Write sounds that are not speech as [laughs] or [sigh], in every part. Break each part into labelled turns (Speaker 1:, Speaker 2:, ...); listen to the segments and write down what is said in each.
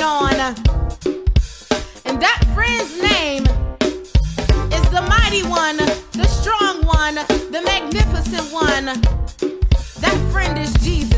Speaker 1: going on. And that friend's name is the mighty one, the strong one, the magnificent one. That friend is Jesus.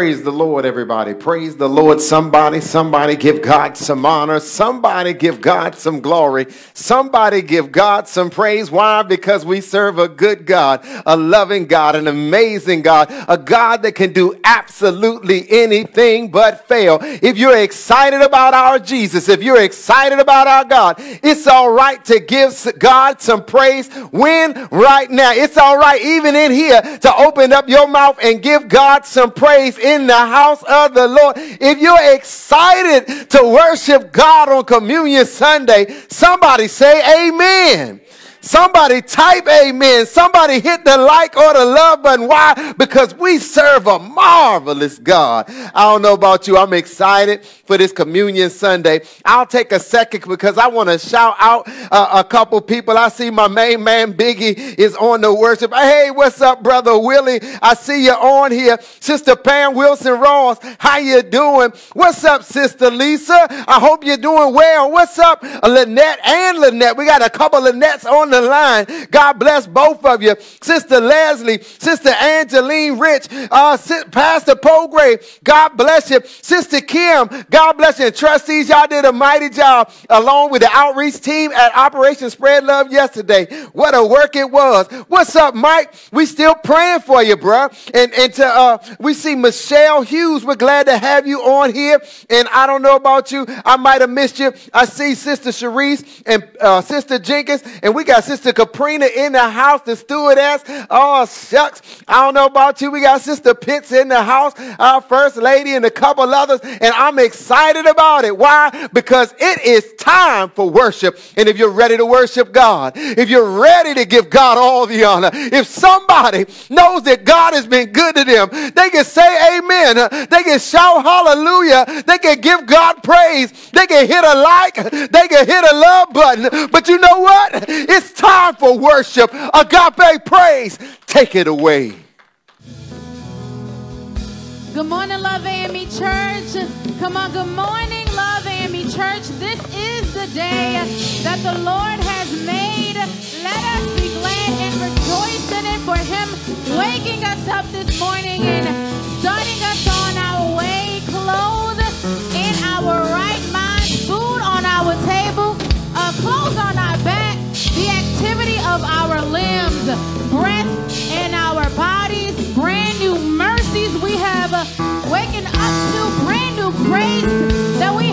Speaker 2: Praise the Lord, everybody. Praise the Lord. Somebody, somebody give God some honor. Somebody give God some glory. Somebody give God some praise. Why? Because we serve a good God, a loving God, an amazing God, a God that can do absolutely anything but fail. If you're excited about our Jesus, if you're excited about our God, it's all right to give God some praise when right now. It's all right, even in here, to open up your mouth and give God some praise in the house of the Lord. If you're excited to worship God on Communion Sunday, somebody say, Amen. Somebody type amen. Somebody hit the like or the love button. Why? Because we serve a marvelous God. I don't know about you. I'm excited for this communion Sunday. I'll take a second because I want to shout out uh, a couple people. I see my main man Biggie is on the worship. Hey, what's up, brother Willie? I see you on here. Sister Pam Wilson Ross, how you doing? What's up, Sister Lisa? I hope you're doing well. What's up, Lynette and Lynette? We got a couple of Nettes on the line. God bless both of you. Sister Leslie, Sister Angeline Rich, uh, Pastor Pograve, God bless you. Sister Kim, God bless you. And trustees, y'all did a mighty job along with the outreach team at Operation Spread Love yesterday. What a work it was. What's up, Mike? We still praying for you, bro. And, and to, uh, we see Michelle Hughes. We're glad to have you on here. And I don't know about you. I might have missed you. I see Sister Cherise and uh, Sister Jenkins, and we got Sister Caprina in the house, the stewardess. Oh, shucks. I don't know about you. We got Sister Pitts in the house, our first lady, and a couple others. And I'm excited about it. Why? Because it is time for worship. And if you're ready to worship God, if you're ready to give God all the honor, if somebody knows that God has been good to them, they can say amen. They can shout hallelujah. They can give God praise. They can hit a like. They can hit a love button. But you know what? It's it's time for worship. Agape praise. Take it away.
Speaker 1: Good morning, Love AME Church. Come on, good morning, Love AME Church. This is the day that the Lord has made. Let us be glad and rejoice in it for Him waking us up this morning and starting us on our way, clothed in our right mind, food on our table, uh, clothes on our of our limbs, breath in our bodies, brand new mercies we have waken up to, brand new grace that we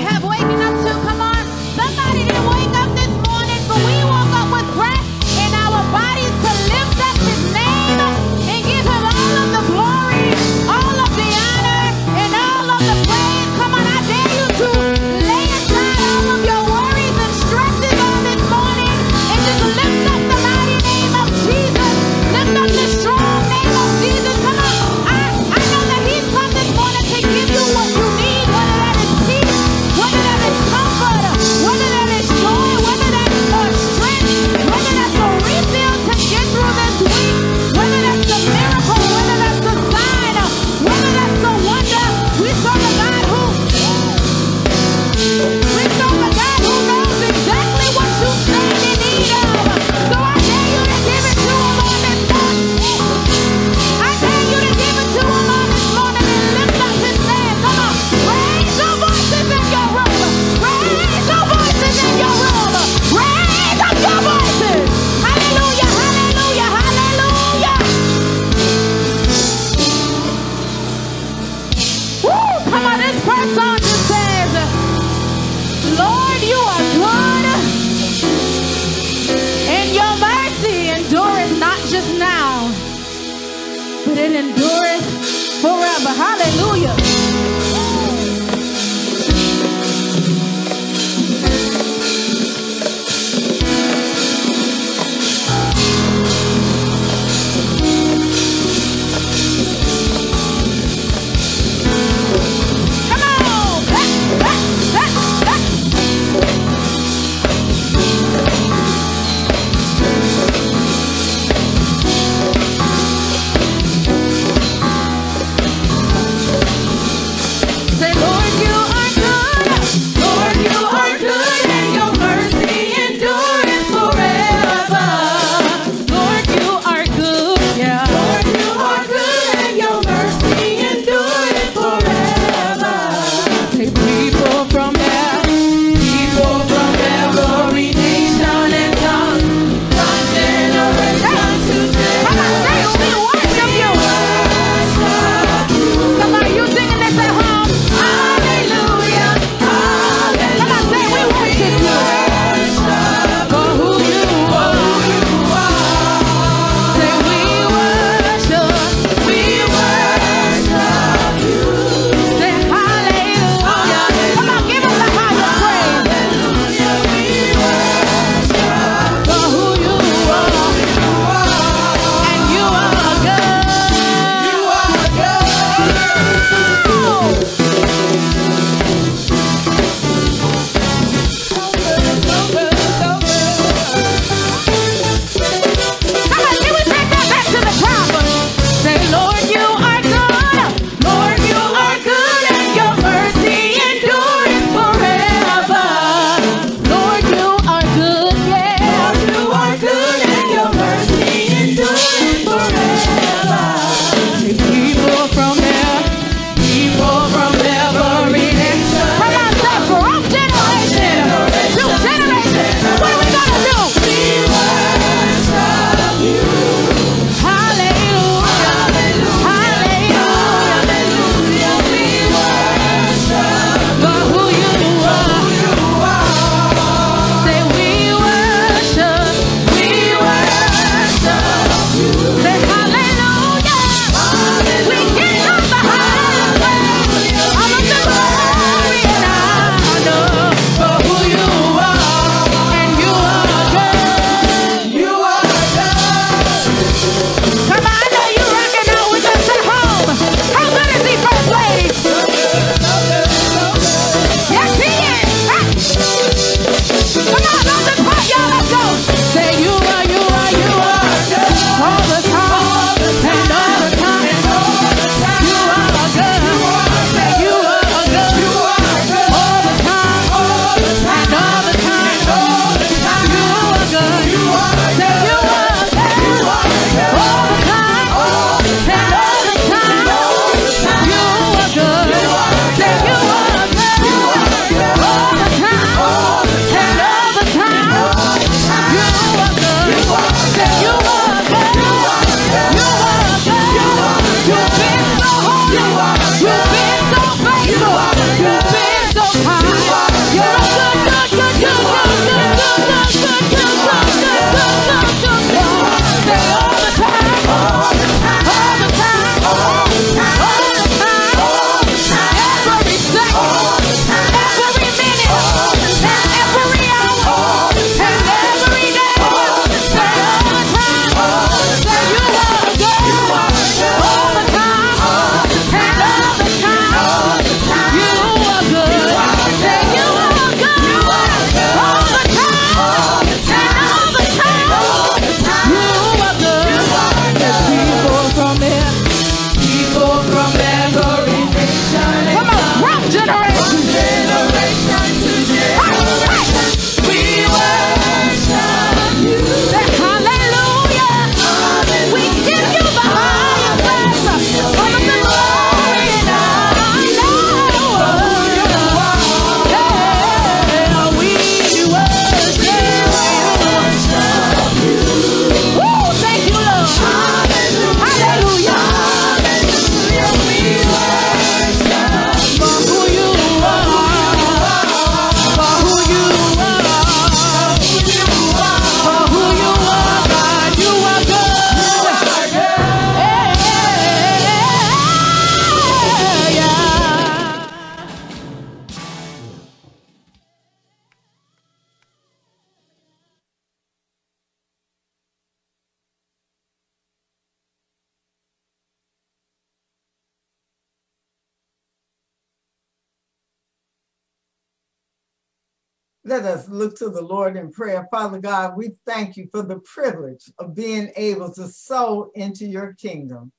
Speaker 3: Let us look to the Lord in prayer. Father God, we thank you for the privilege of being able to sow into your kingdom.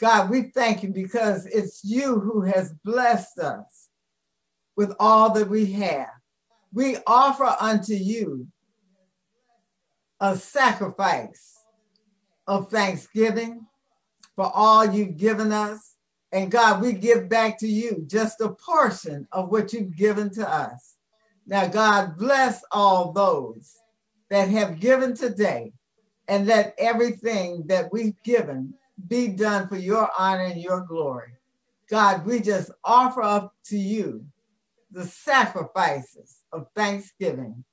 Speaker 3: God, we thank you because it's you who has blessed us with all that we have. We offer unto you a sacrifice of thanksgiving for all you've given us. And God, we give back to you just a portion of what you've given to us. Now, God, bless all those that have given today and let everything that we've given be done for your honor and your glory. God, we just offer up to you the sacrifices of thanksgiving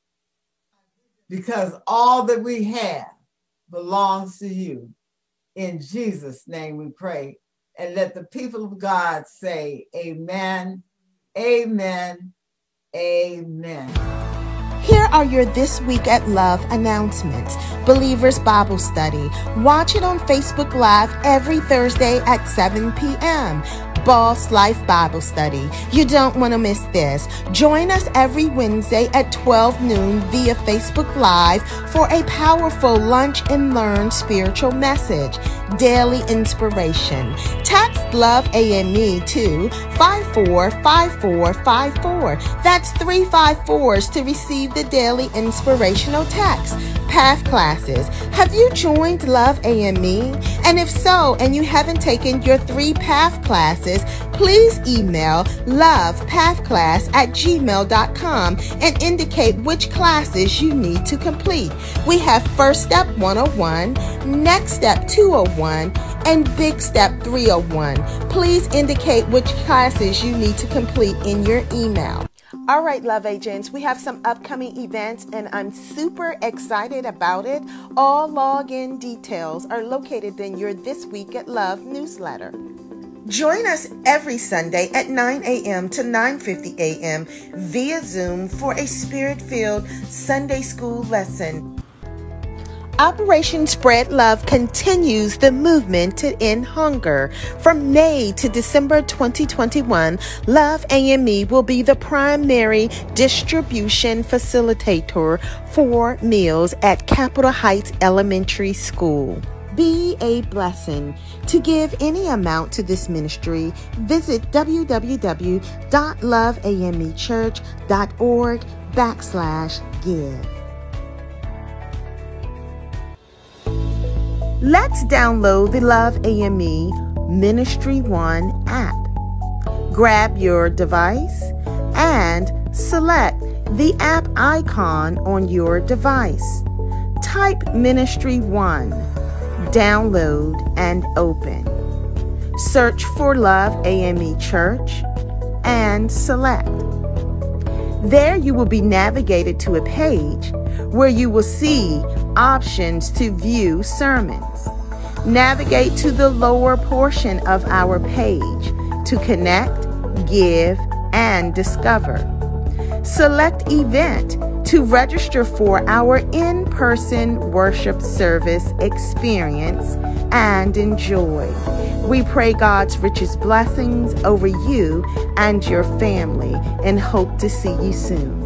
Speaker 3: because all that we have belongs to you. In Jesus' name we pray. And let the people of God say, Amen, Amen, Amen.
Speaker 4: Here are your This Week at Love announcements. Believers Bible Study. Watch it on Facebook Live every Thursday at 7 p.m. Boss Life Bible Study. You don't want to miss this. Join us every Wednesday at 12 noon via Facebook Live for a powerful lunch and learn spiritual message. Daily inspiration. Text Love AME to 545454. That's three five fours to receive the daily inspirational text. Path classes. Have you joined Love AME? And if so, and you haven't taken your three path classes, please email lovepathclass at gmail.com and indicate which classes you need to complete. We have First Step 101, Next Step 201, and Big Step 301. Please indicate which classes you need to complete in your email. All right, love agents, we have some upcoming events and I'm super excited about it. All login details are located in your This Week at Love newsletter. Join us every Sunday at 9 a.m. to 9:50 a.m. via Zoom for a spirit-filled Sunday school lesson. Operation Spread Love continues the movement to end hunger. From May to December 2021, Love AME will be the primary distribution facilitator for meals at Capitol Heights Elementary School. Be a blessing. To give any amount to this ministry, visit www.loveamechurch.org backslash give. Let's download the Love AME Ministry One app. Grab your device and select the app icon on your device. Type Ministry One, download, and open. Search for Love AME Church and select. There you will be navigated to a page where you will see options to view sermons. Navigate to the lower portion of our page to connect, give, and discover. Select event to register for our in person worship service experience and enjoy. We pray God's richest blessings over you and your family and hope to see you soon.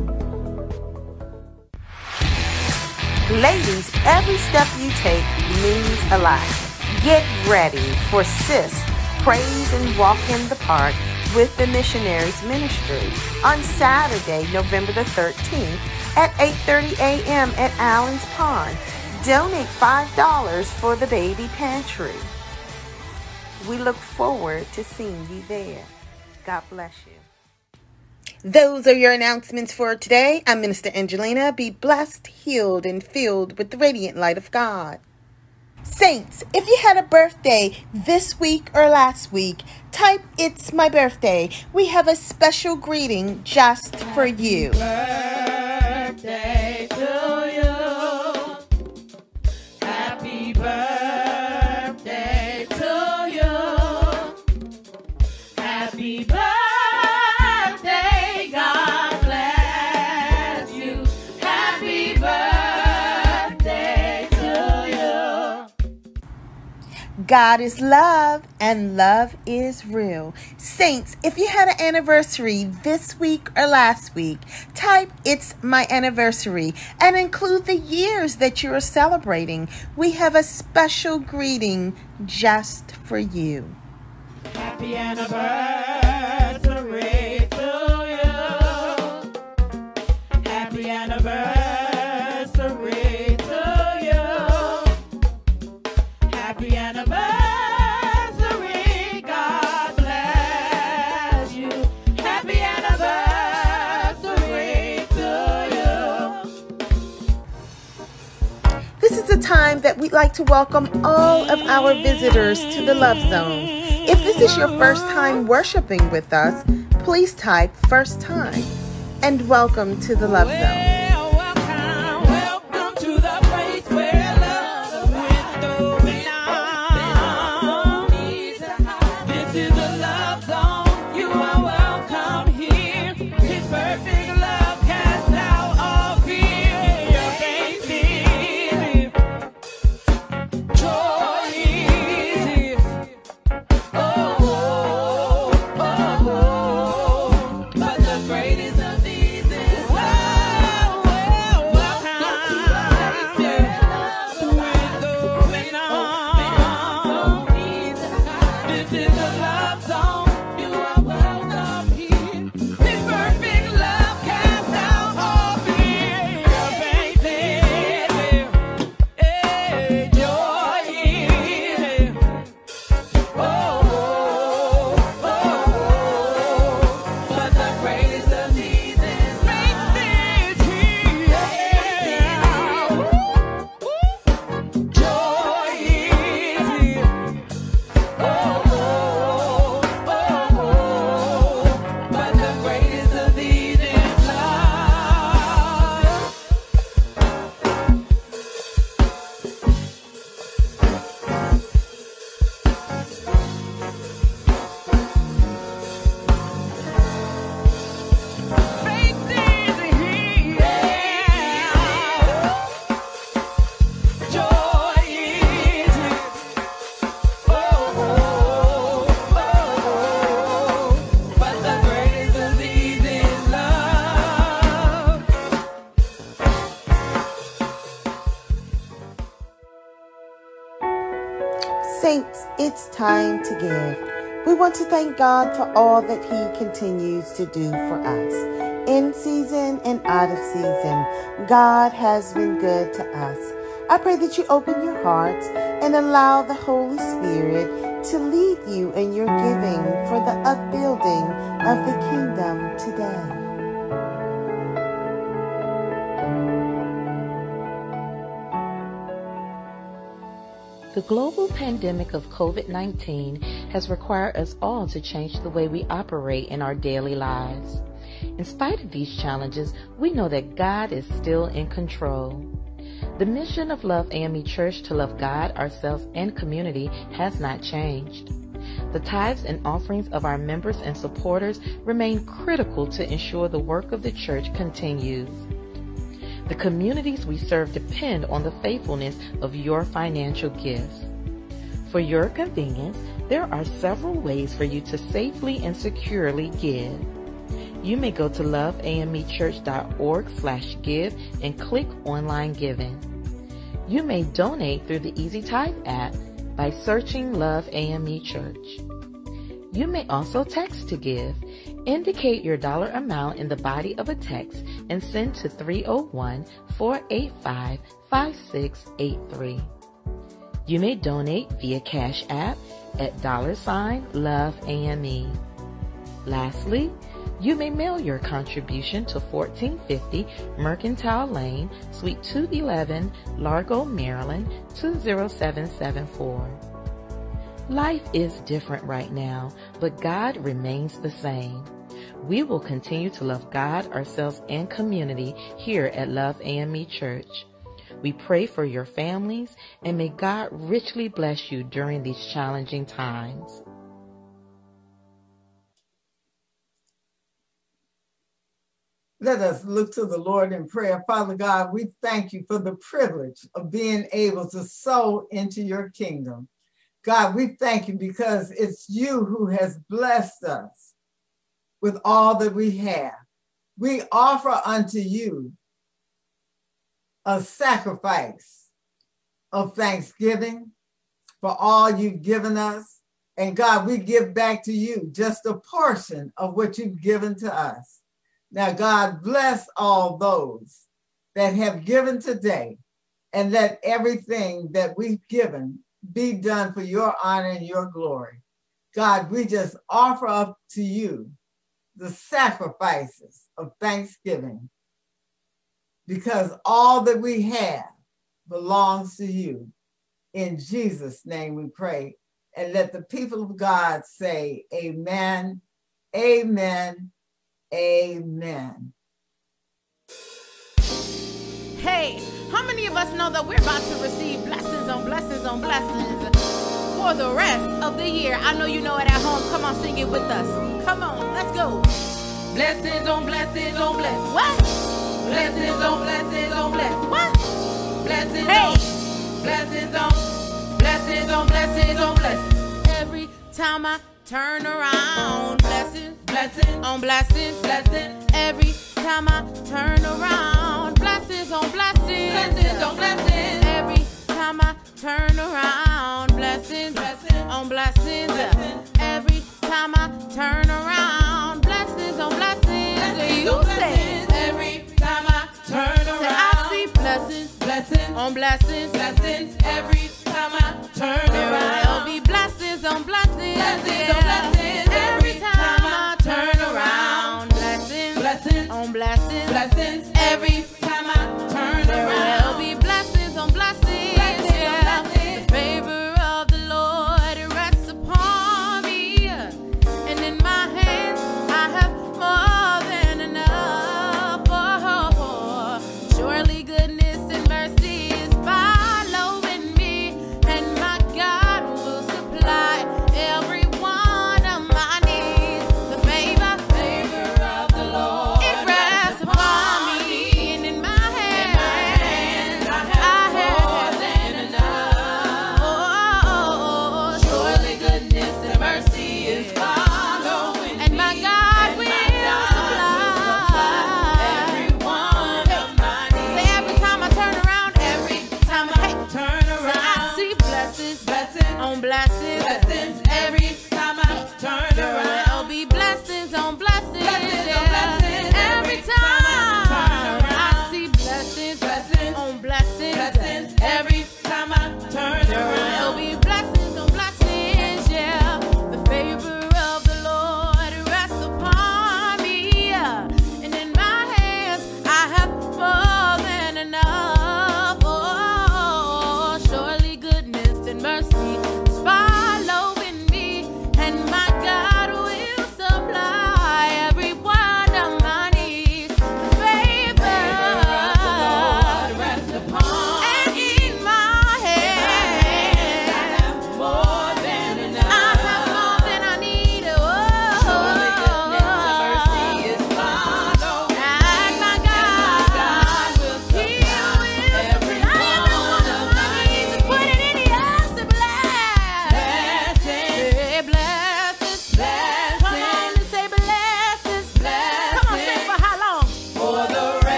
Speaker 4: Ladies, every step you take means a lot. Get ready for Sis Praise and Walk in the Park with the Missionaries Ministry on Saturday, November the 13th at 8:30 a.m. at Allen's Pond. Donate $5 for the baby pantry. We look forward to seeing you there. God bless you. Those are your announcements for today. I'm Minister Angelina. Be blessed, healed, and filled with the radiant light of God. Saints, if you had a birthday this week or last week, type It's My Birthday. We have a special greeting just for you.
Speaker 5: birthday God
Speaker 4: is love and love is real. Saints, if you had an anniversary this week or last week, type It's My Anniversary and include the years that you are celebrating. We have a special greeting just for you.
Speaker 5: Happy anniversary
Speaker 4: time that we'd like to welcome all of our visitors to the Love Zone. If this is your first time worshiping with us, please type first time and welcome to the Love Zone. Want to thank God for all that He continues to do for us. In season and out of season, God has been good to us. I pray that you open your hearts and allow the Holy Spirit to lead you in your giving for the upbuilding of the kingdom today.
Speaker 6: The global pandemic of COVID 19 has required us all to change the way we operate in our daily lives. In spite of these challenges, we know that God is still in control. The mission of Love AME Church to love God, ourselves, and community has not changed. The tithes and offerings of our members and supporters remain critical to ensure the work of the church continues. The communities we serve depend on the faithfulness of your financial gifts. For your convenience, there are several ways for you to safely and securely give. You may go to loveamechurch.org slash give and click online giving. You may donate through the Easy Tithe app by searching Love AME Church. You may also text to give. Indicate your dollar amount in the body of a text and send to 301 485 5683. You may donate via Cash App at dollar sign Love AME. Lastly, you may mail your contribution to 1450 Mercantile Lane, Suite 211, Largo, Maryland 20774. Life is different right now, but God remains the same. We will continue to love God, ourselves, and community here at Love AME Church. We pray for your families and may God richly bless you during these challenging times.
Speaker 3: Let us look to the Lord in prayer. Father God, we thank you for the privilege of being able to sow into your kingdom. God, we thank you because it's you who has blessed us with all that we have. We offer unto you a sacrifice of thanksgiving for all you've given us. And God, we give back to you just a portion of what you've given to us. Now, God, bless all those that have given today and let everything that we've given be done for your honor and your glory. God, we just offer up to you the sacrifices of thanksgiving because all that we have belongs to you. In Jesus' name we pray. And let the people of God say, Amen, Amen, Amen.
Speaker 1: Hey, how many of us know that we're about to receive blessings on blessings on blessings for the rest of the year? I know you know it at home. Come on, sing it with us. Come on, let's go.
Speaker 5: Blessings on blessings on blessings.
Speaker 1: What?
Speaker 5: Blessings on blessings on blessings.
Speaker 1: What?
Speaker 5: Blessings
Speaker 1: Hey.
Speaker 5: on blessings on blessings on blessings on blessings.
Speaker 1: Every time I turn around, blessings
Speaker 5: Blessings
Speaker 1: on blessings.
Speaker 5: blessings
Speaker 1: Every time I turn around, blessings on blessings.
Speaker 5: blessings on blessings.
Speaker 1: Every time I turn around, blessings
Speaker 5: Blessings.
Speaker 1: on blessings.
Speaker 5: Blessings.
Speaker 1: Every time I turn around, blessings on blessings.
Speaker 5: Blessings
Speaker 1: You
Speaker 5: on
Speaker 1: say,
Speaker 5: blessings. Every time I turn
Speaker 1: say I see
Speaker 5: around.
Speaker 1: blessings
Speaker 5: Blessings
Speaker 1: on blessings.
Speaker 5: blessings. Every time I turn
Speaker 1: There will be blessings on blessings.
Speaker 5: Blessings on blessings.
Speaker 1: Every Every time
Speaker 5: time I turn around, around.
Speaker 1: blessings
Speaker 5: Blessings
Speaker 1: on blessings.
Speaker 5: blessings.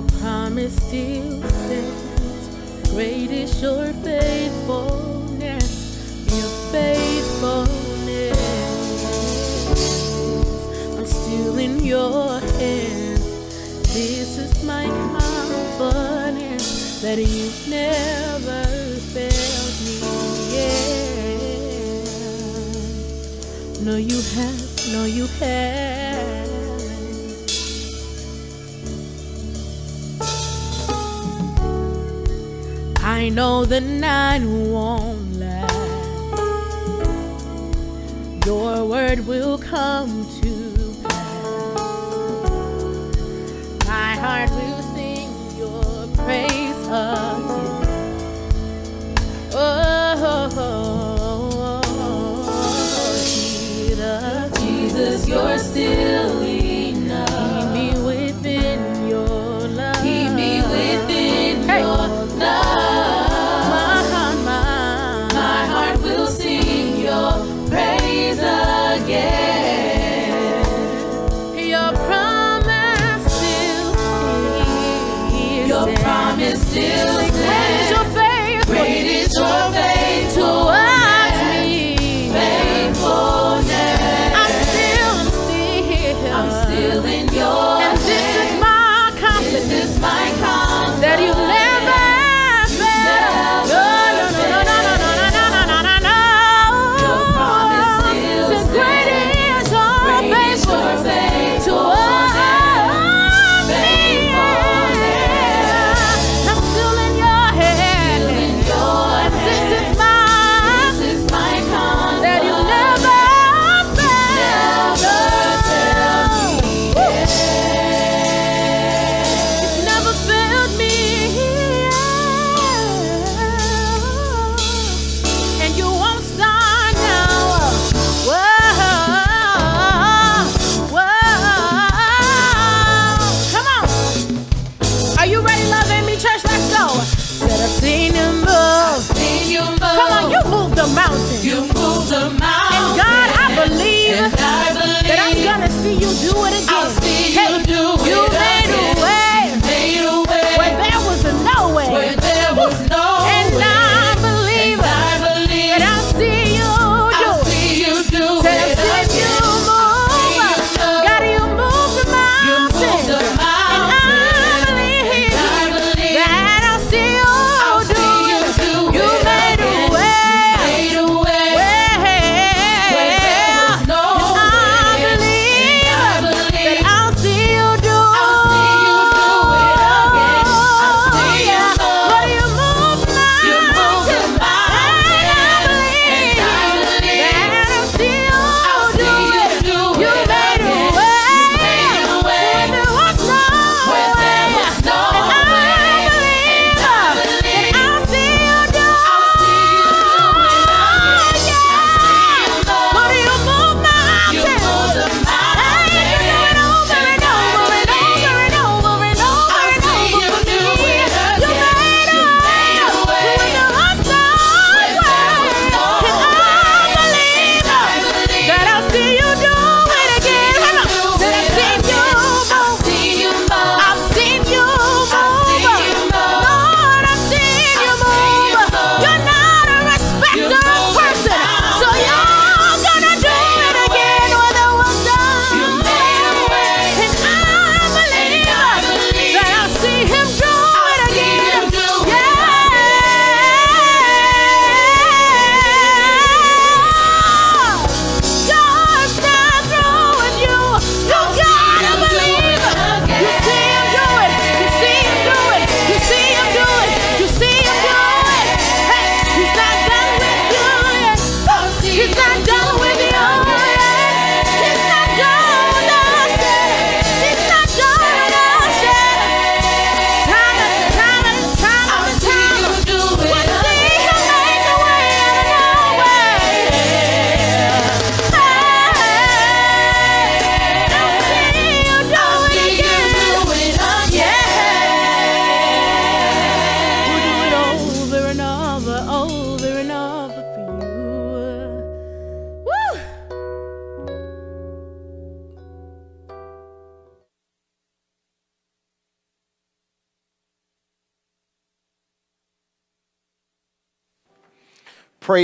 Speaker 1: Your promise still stands. Great is your faithfulness. Your faithfulness. I'm still in your hands. This is my confidence that you've never failed me. Yeah. No, you have. No, you have. I know the night won't last. Your word will come to pass. My heart will sing your praise again. Oh, Jesus, Jesus, you're still.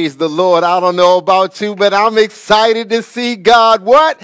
Speaker 1: Praise
Speaker 2: the Lord. I don't know about you, but I'm excited to see God what?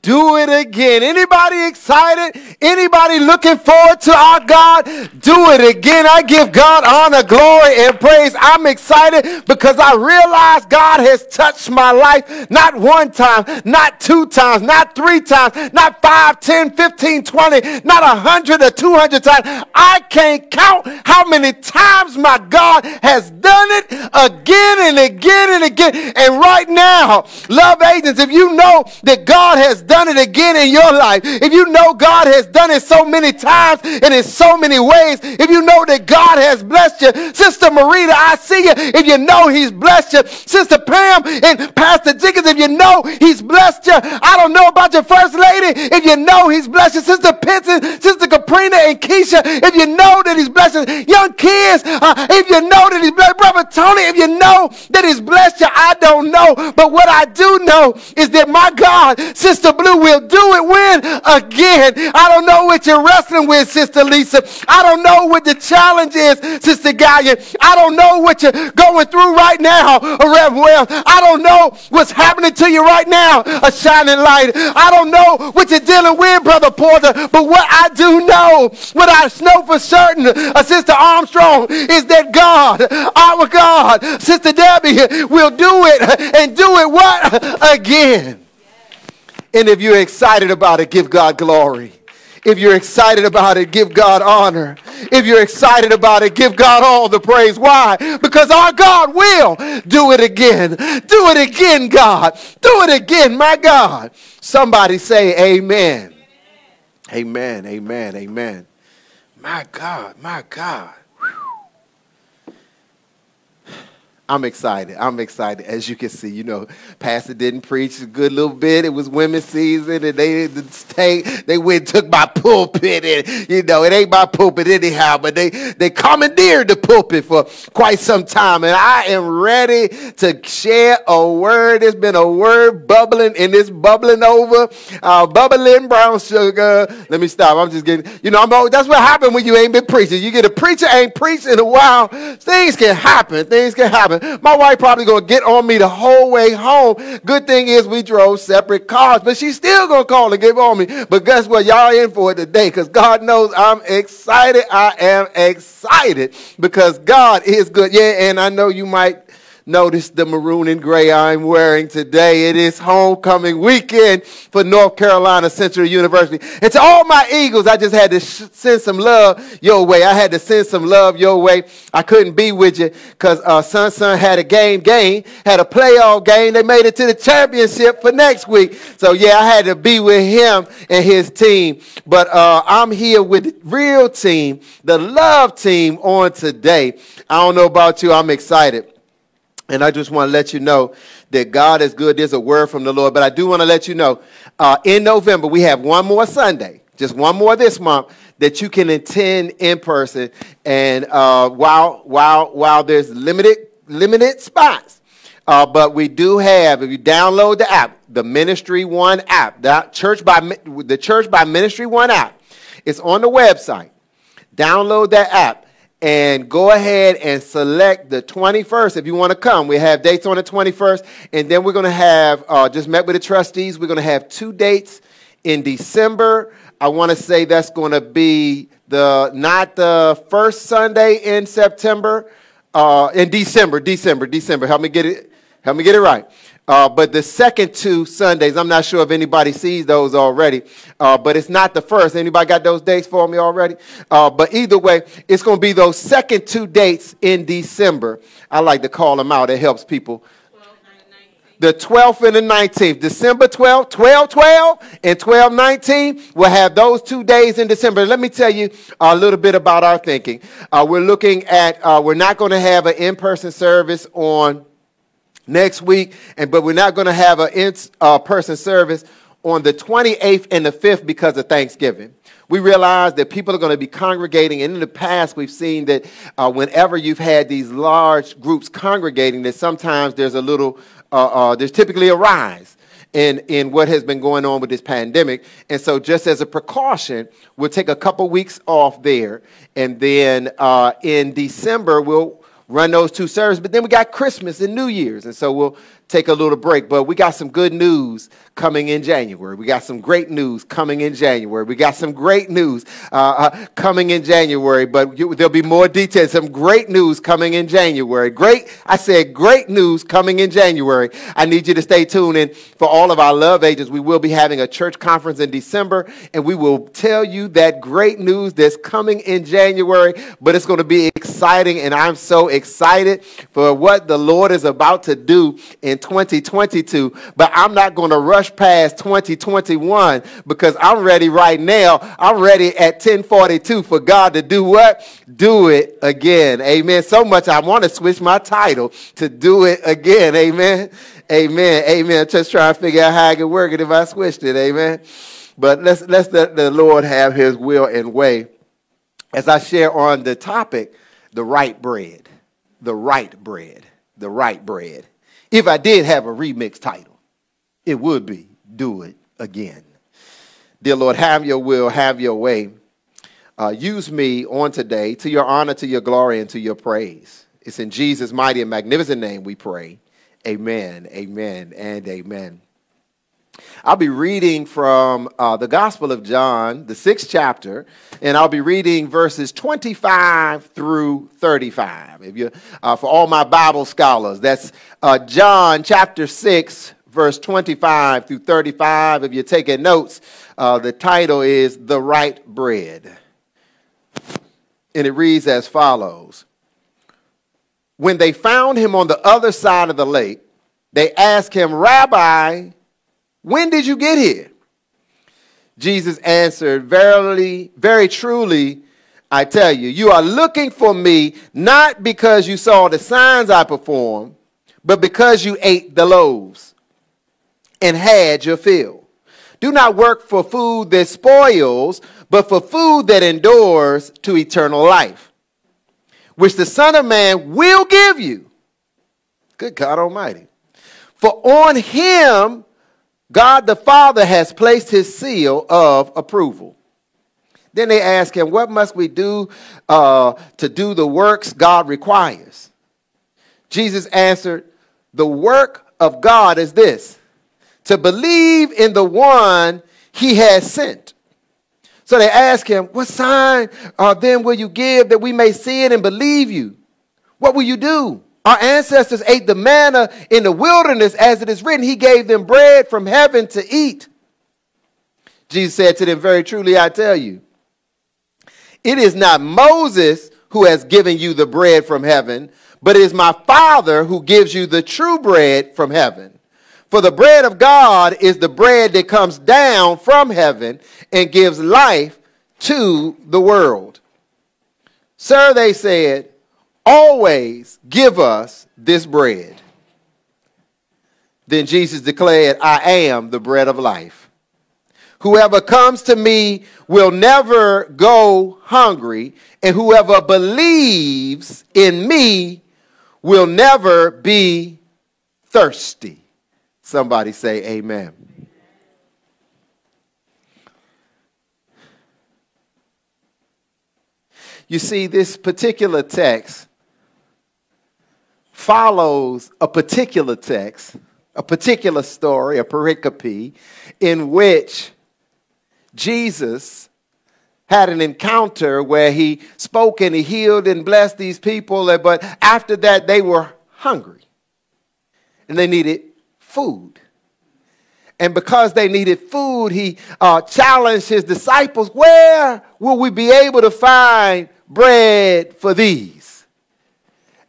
Speaker 2: Do it again. Anybody excited? Anybody looking forward to our God? Do it again. I give God honor, glory, and praise. I'm excited because I realize God has touched my life not one time, not two times, not three times, not five, ten, fifteen, twenty, not a hundred or two hundred times. I can't count how many times my God has done it again and again and again. And right now, love agents, if you know that God has done it again in your life, if you know God has done it so many times and in so many ways, if you know that God has blessed you, Sister Marita, I see you. If you know He's blessed you, Sister Pam and Pastor Jenkins, if you know He's blessed you, I don't know about your First Lady, if you know He's blessed you, Sister Pinson, Sister Caprina, and Keisha, if you know that He's blessed you, young kids, uh, if you know that He's blessed, Brother Tony, if you know that He's blessed you, I don't know. But what I do know is that my God, Sister Blue, will do it when? Again. I don't know what you're wrestling with, Sister Lisa. I don't know what the challenge is, Sister Gallion. I don't know what you're going through right now, Reverend Wells. I don't know what's happening to you right now, a shining light. I don't know what you're dealing with, Brother Porter. But what I do know, what I know for certain, uh, Sister Armstrong, is that God, our God, Sister Debbie, will do it and do it what? Again. And if you're excited about it, give God glory. If you're excited about it, give God honor. If you're excited about it, give God all the praise. Why? Because our God will do it again. Do it again, God. Do it again, my God. Somebody say amen. Amen, amen, amen. My God, my God. I'm excited. I'm excited. As you can see, you know, Pastor didn't preach a good little bit. It was women's season, and they they, they went took my pulpit, and you know, it ain't my pulpit anyhow. But they they commandeered the pulpit for quite some time, and I am ready to share a word. There's been a word bubbling, and it's bubbling over, uh, bubbling brown sugar. Let me stop. I'm just getting, you know, I'm. Always, that's what happened when you ain't been preaching. You get a preacher ain't preached in a while. Things can happen. Things can happen. My wife probably gonna get on me the whole way home. Good thing is we drove separate cars, but she's still gonna call and get on me. But guess what? Y'all in for it today because God knows I'm excited. I am excited because God is good. Yeah, and I know you might Notice the maroon and gray I'm wearing today. It is homecoming weekend for North Carolina Central University. And to all my Eagles, I just had to send some love your way. I had to send some love your way. I couldn't be with you because uh, Son Son had a game game, had a playoff game. They made it to the championship for next week. So yeah, I had to be with him and his team. But uh, I'm here with the real team, the love team on today. I don't know about you. I'm excited. And I just want to let you know that God is good. There's a word from the Lord. But I do want to let you know uh, in November, we have one more Sunday, just one more this month, that you can attend in person. And uh, while, while, while there's limited, limited spots, uh, but we do have, if you download the app, the Ministry One app, the Church by, the Church by Ministry One app, it's on the website. Download that app and go ahead and select the 21st if you want to come. We have dates on the 21st, and then we're going to have, uh, just met with the trustees, we're going to have two dates in December. I want to say that's going to be the not the first Sunday in September, uh, in December, December, December. Help me get it, help me get it right. Uh, but the second two Sundays, I'm not sure if anybody sees those already, uh, but it's not the first. Anybody got those dates for me already? Uh, but either way, it's going to be those second two dates in December. I like to call them out. It helps people. The 12th and the 19th, December 12th, 12 12 and 12 19. We'll have those two days in December. Let me tell you a little bit about our thinking. Uh, we're looking at, uh, we're not going to have an in person service on next week, and but we're not going to have a in-person uh, service on the 28th and the 5th because of Thanksgiving. We realize that people are going to be congregating, and in the past, we've seen that uh, whenever you've had these large groups congregating, that sometimes there's a little, uh, uh, there's typically a rise in, in what has been going on with this pandemic. And so, just as a precaution, we'll take a couple weeks off there, and then uh, in December, we'll run those two services. But then we got Christmas and New Year's. And so we'll take a little break. But we got some good news coming in January. We got some great news coming in January. We got some great news uh, uh, coming in January. But you, there'll be more details. Some great news coming in January. Great, I said great news coming in January. I need you to stay tuned in for all of our love agents. We will be having a church conference in December, and we will tell you that great news that's coming in January. But it's going to be exciting, and I'm so excited for what the Lord is about to do in 2022. But I'm not going to rush past 2021 because I'm ready right now. I'm ready at 1042 for God to do what? Do it again. Amen. So much I want to switch my title to do it again. Amen. Amen. Amen. Just trying to figure out how I can work it if I switched it. Amen. But let's let's let the Lord have his will and way. As I share on the topic, the right bread. The right bread. The right bread. If I did have a remix title, it would be Do It Again. Dear Lord, have your will, have your way. Uh, use me on today to your honor, to your glory, and to your praise. It's in Jesus' mighty and magnificent name we pray. Amen, amen, and amen. I'll be reading from uh, the Gospel of John, the sixth chapter, and I'll be reading verses 25 through 35. If you, uh, for all my Bible scholars, that's uh, John chapter 6, verse 25 through 35. If you're taking notes, uh, the title is The Right Bread. And it reads as follows When they found him on the other side of the lake, they asked him, Rabbi, when did you get here? Jesus answered, Verily, very truly, I tell you, you are looking for me not because you saw the signs I performed, but because you ate the loaves and had your fill. Do not work for food that spoils, but for food that endures to eternal life, which the Son of Man will give you. Good God Almighty. For on him God the Father has placed his seal of approval. Then they ask him, What must we do uh, to do the works God requires? Jesus answered, The work of God is this to believe in the one he has sent. So they ask him, What sign uh, then will you give that we may see it and believe you? What will you do? Our ancestors ate the manna in the wilderness, as it is written, He gave them bread from heaven to eat. Jesus said to them, Very truly, I tell you, it is not Moses who has given you the bread from heaven, but it is my Father who gives you the true bread from heaven. For the bread of God is the bread that comes down from heaven and gives life to the world. Sir, they said, always give us this bread. Then Jesus declared, I am the bread of life. Whoever comes to me will never go hungry, and whoever believes in me will never be thirsty. Somebody say, Amen. You see, this particular text follows a particular text, a particular story, a pericope, in which Jesus had an encounter where he spoke and he healed and blessed these people, but after that they were hungry and they needed food. And because they needed food, he uh, challenged his disciples where will we be able to find bread for these?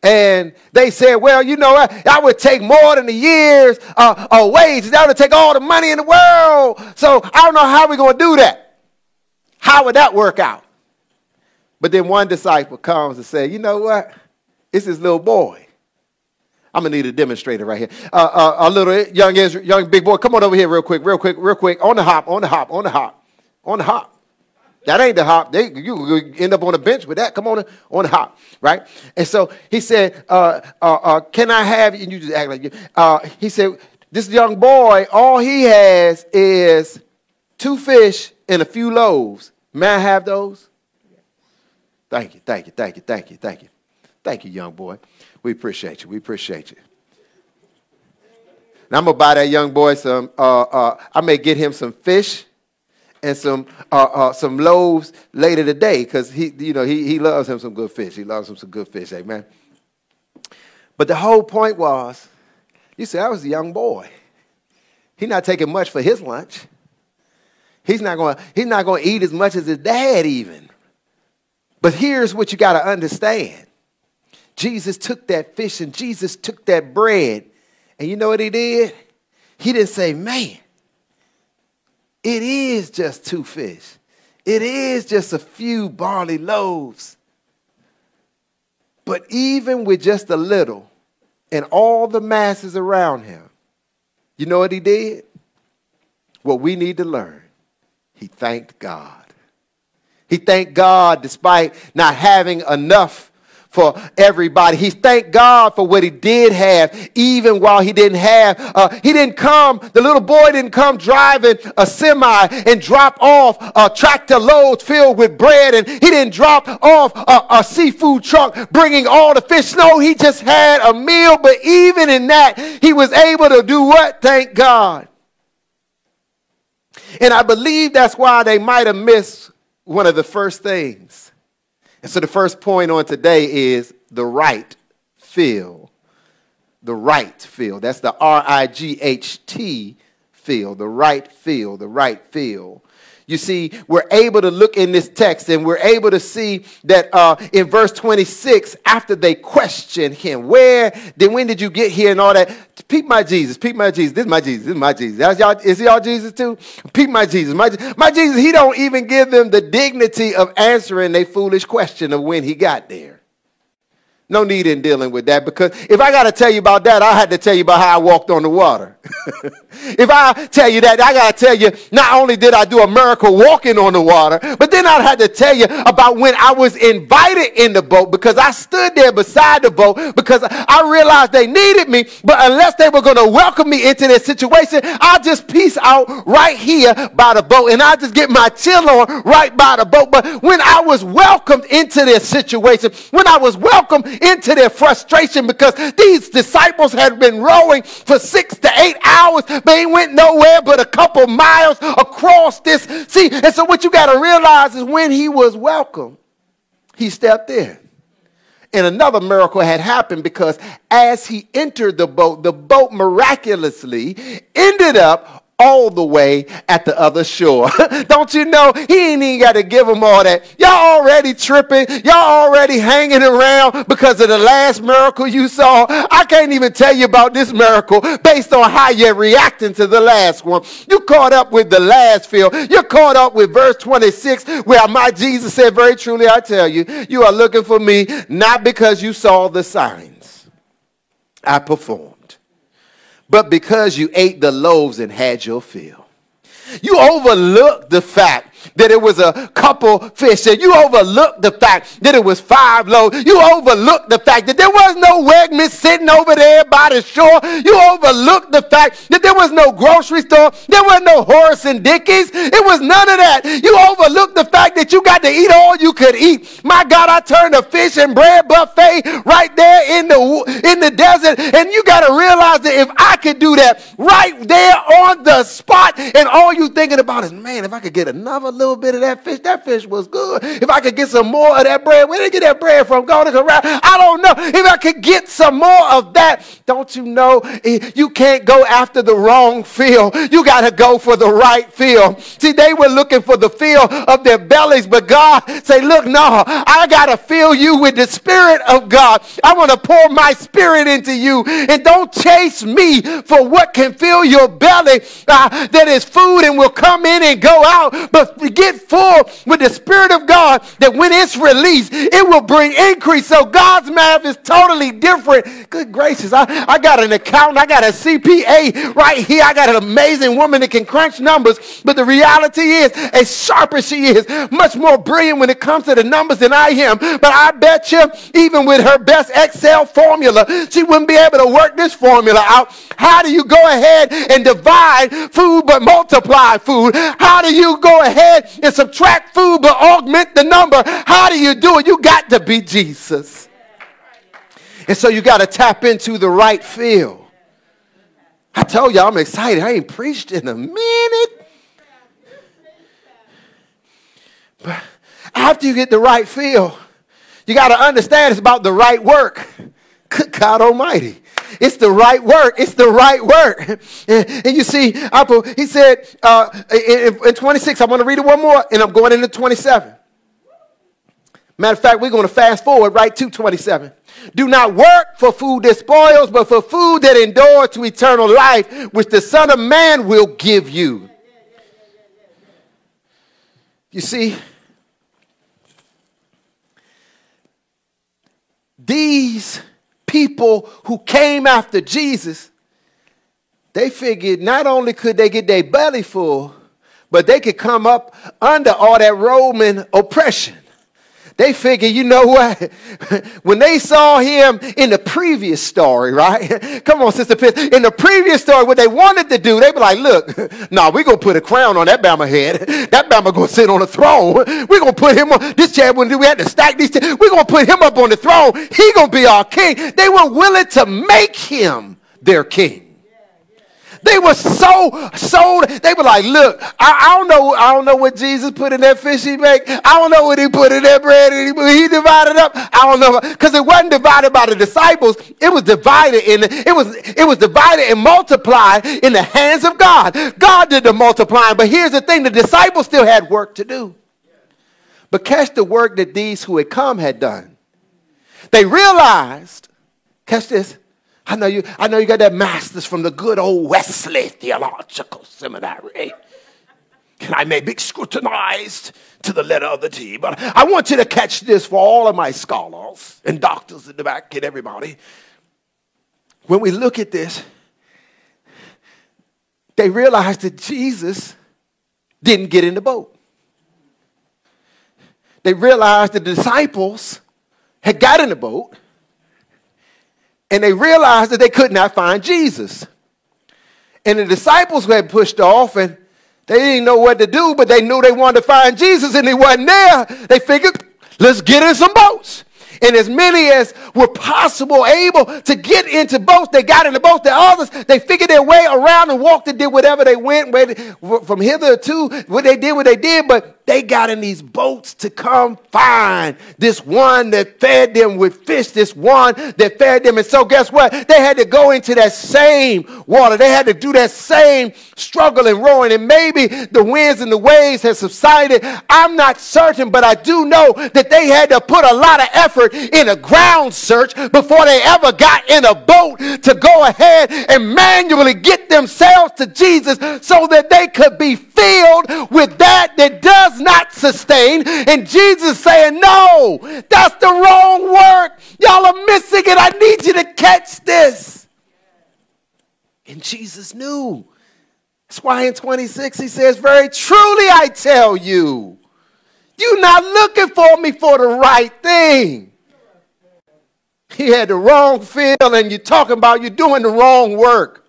Speaker 2: And they said, well, you know what? I would take more than a year's uh, wages. That would take all the money in the world. So I don't know how we're going to do that. How would that work out? But then one disciple comes and says, you know what? It's this little boy. I'm gonna need a demonstrator right here. Uh, uh, a little young, young big boy, come on over here real quick, real quick, real quick. On the hop, on the hop, on the hop, on the hop. That ain't the hop. They, you end up on a bench with that. Come on, on the hop, right? And so he said, uh, uh, uh, "Can I have?" And you just act like you. Uh, he said, "This young boy, all he has is two fish and a few loaves. May I have those?" Thank you, thank you, thank you, thank you, thank you, Thank you, young boy. We appreciate you. We appreciate you. And I'm gonna buy that young boy some. Uh, uh, I may get him some fish and some uh, uh, some loaves later today because he, you know, he he loves him some good fish. He loves him some good fish. Amen. But the whole point was, you see, I was a young boy. He's not taking much for his lunch. He's not going. He's not going to eat as much as his dad even. But here's what you got to understand. Jesus took that fish and Jesus took that bread. And you know what he did? He didn't say, man, it is just two fish. It is just a few barley loaves. But even with just a little and all the masses around him, you know what he did? What we need to learn. He thanked God. He thanked God despite not having enough for everybody. He thanked God for what he did have, even while he didn't have. Uh, he didn't come, the little boy didn't come driving a semi and drop off a tractor loads filled with bread, and he didn't drop off a, a seafood truck bringing all the fish. No, he just had a meal, but even in that, he was able to do what? Thank God. And I believe that's why they might have missed one of the first things. And so the first point on today is the right feel. The right feel. That's the R I G H T feel. The right feel. The right feel. You see, we're able to look in this text and we're able to see that uh, in verse 26, after they question him, where, then when did you get here and all that? Peep my Jesus, peep my Jesus. This is my Jesus, this is my Jesus. Y'all, is y'all Jesus too? Peep my Jesus. My, my Jesus, he don't even give them the dignity of answering a foolish question of when he got there. No need in dealing with that because if I got to tell you about that, I had to tell you about how I walked on the water. [laughs] if I tell you that, I got to tell you not only did I do a miracle walking on the water, but then I had to tell you about when I was invited in the boat because I stood there beside the boat because I realized they needed me, but unless they were going to welcome me into their situation, I'll just peace out right here by the boat and I'll just get my chill on right by the boat. But when I was welcomed into their situation, when I was welcomed into their frustration because these disciples had been rowing for six to eight hours. They went nowhere but a couple miles across this. sea. and so what you got to realize is when he was welcome, he stepped in. And another miracle had happened because as he entered the boat, the boat miraculously ended up all the way at the other shore. [laughs] Don't you know? He ain't even got to give them all that. Y'all already tripping. Y'all already hanging around because of the last miracle you saw. I can't even tell you about this miracle based on how you're reacting to the last one. You caught up with the last field. You're caught up with verse 26 where my Jesus said, very truly, I tell you, you are looking for me not because you saw the signs I performed but because you ate the loaves and had your fill. You overlooked the fact that it was a couple fish, and you overlooked the fact that it was five loaves. You overlooked the fact that there was no Wegman sitting over there by the shore. You overlooked the fact that there was no grocery store. There was no Horace and Dickie's. It was none of that. You overlooked the fact that you got to eat all you could eat. My God, I turned a fish and bread buffet right there in the in the desert, and you got to realize that if I could do that right there on the spot, and all you thinking about is, man, if I could get another little bit of that fish. That fish was good. If I could get some more of that bread, where did I get that bread from? Going to Corral? I don't know. If I could get some more of that, don't you know? Eh, you can't go after the wrong field. You got to go for the right field. See, they were looking for the field of their bellies, but God say, look, no, I got to fill you with the Spirit of God. I want to pour my Spirit into you. And don't chase me for what can fill your belly uh, that is food and will come in and go out. But get full with the Spirit of God that when it's released, it will bring increase. So God's math is totally different. Good gracious, I, I got an accountant, I got a CPA right here. I got an amazing woman that can crunch numbers. But the reality is, as sharp as she is, much more brilliant when it comes to the numbers than I am. But I bet you, even with her best Excel formula, she wouldn't be able to work this formula out. How do you go ahead and divide food but multiply food? How do you go ahead and subtract food but augment the number. How do you do it? You got to be Jesus. And so you got to tap into the right field. I told you I'm excited. I ain't preached in a minute. But after you get the right feel, you got to understand it's about the right work. Good God Almighty. It's the right work. It's the right work. [laughs] And, you see, he said uh, in, in 26, I want to read it one more, and I'm going into 27. Matter of fact, we're going to fast forward right to 27. Do not work for food that spoils, but for food that endures to eternal life, which the Son of Man will give you. You see, these people who came after Jesus, they figured not only could they get their belly full, but they could come up under all that Roman oppression. They figure, you know what? [laughs] when they saw him in the previous story, right? [laughs] Come on, Sister Pitt. In the previous story, what they wanted to do, they be like, look, [laughs] nah, we're going to put a crown on that Bama head. That Bama going to sit on the throne. We're going to put him on, this chad when we had to stack these, we're going to put him up on the throne. He going to be our king. They were willing to make him their king. They were so sold. They were like, look, I, I, don't know, I don't know what Jesus put in that fish he made. I don't know what he put in that bread he, he divided up. I don't know. Because it wasn't divided by the disciples. It was divided in it was it was divided and multiplied in the hands of God. God did the multiplying. But here's the thing: the disciples still had work to do. But catch the work that these who had come had done. They realized, catch this, I know you, I know you got that master's from the good old Wesley Theological Seminary. And I may be scrutinized to the letter of the T, but I want you to catch this for all of my scholars and doctors in the back and everybody. When we look at this, they realized that Jesus didn't get in the boat. They realized the disciples had got in the boat and they realized that they could not find Jesus. And the disciples had pushed off and they didn't know what to do, but they knew they wanted to find Jesus and he wasn't there. They figured, let's get in some boats. And as many as were possible able to get into boats, they got in the boats. The others, they figured their way around and walked and did whatever they went from hither to what they did, what they did. But they got in these boats to come find this one that fed them with fish, this one that fed them. And so, guess what? They had to go into that same water. They had to do that same struggle and rowing. And maybe the winds and the waves have subsided. I'm not certain, but I do know that they had to put a lot of effort in a ground search before they ever got in a boat to go ahead and manually get themselves to Jesus so that they could be filled with that that does does not sustain. And Jesus saying, No, that's the wrong work. Y'all are missing it. I need you to catch this. And Jesus knew. That's why in 26 he says, Very truly I tell you, you're not looking for me for the right thing. He had the wrong feel, and you're talking about you're doing the wrong work.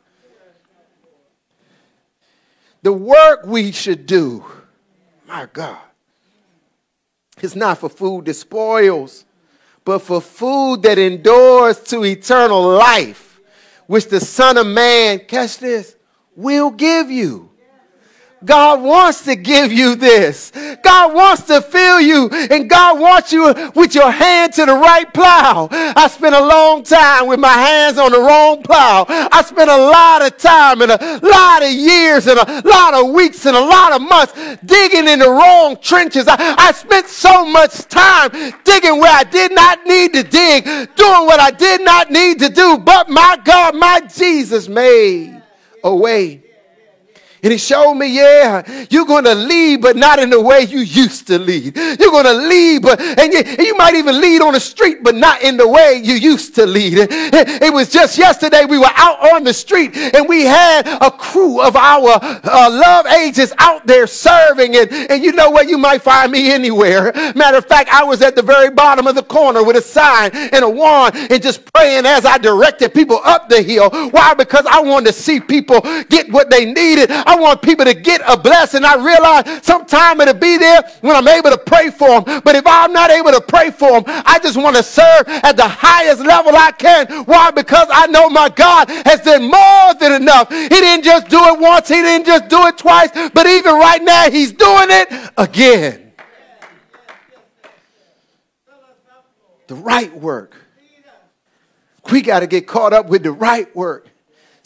Speaker 2: The work we should do my God. It's not for food that spoils, but for food that endures to eternal life, which the Son of Man, catch this, will give you. God wants to give you this. God wants to fill you, and God wants you with your hand to the right plow. I spent a long time with my hands on the wrong plow. I spent a lot of time and a lot of years and a lot of weeks and a lot of months digging in the wrong trenches. I, I spent so much time digging where I did not need to dig, doing what I did not need to do. But my God, my Jesus made a way and he showed me, yeah, you're going to lead, but not in the way you used to lead. You're going to lead, but, and you, you, might even lead on the street, but not in the way you used to lead. It, it was just yesterday we were out on the street and we had a crew of our uh, love agents out there serving. And, and you know what? You might find me anywhere. Matter of fact, I was at the very bottom of the corner with a sign and a wand and just praying as I directed people up the hill. Why? Because I wanted to see people get what they needed. I want people to get a blessing. I realize sometime it'll be there when I'm able to pray for them. But if I'm not able to pray for them, I just want to serve at the highest level I can. Why? Because I know my God has done more than enough. He didn't just do it once, He didn't just do it twice, but even right now, He's doing it again. The right work. We got to get caught up with the right work.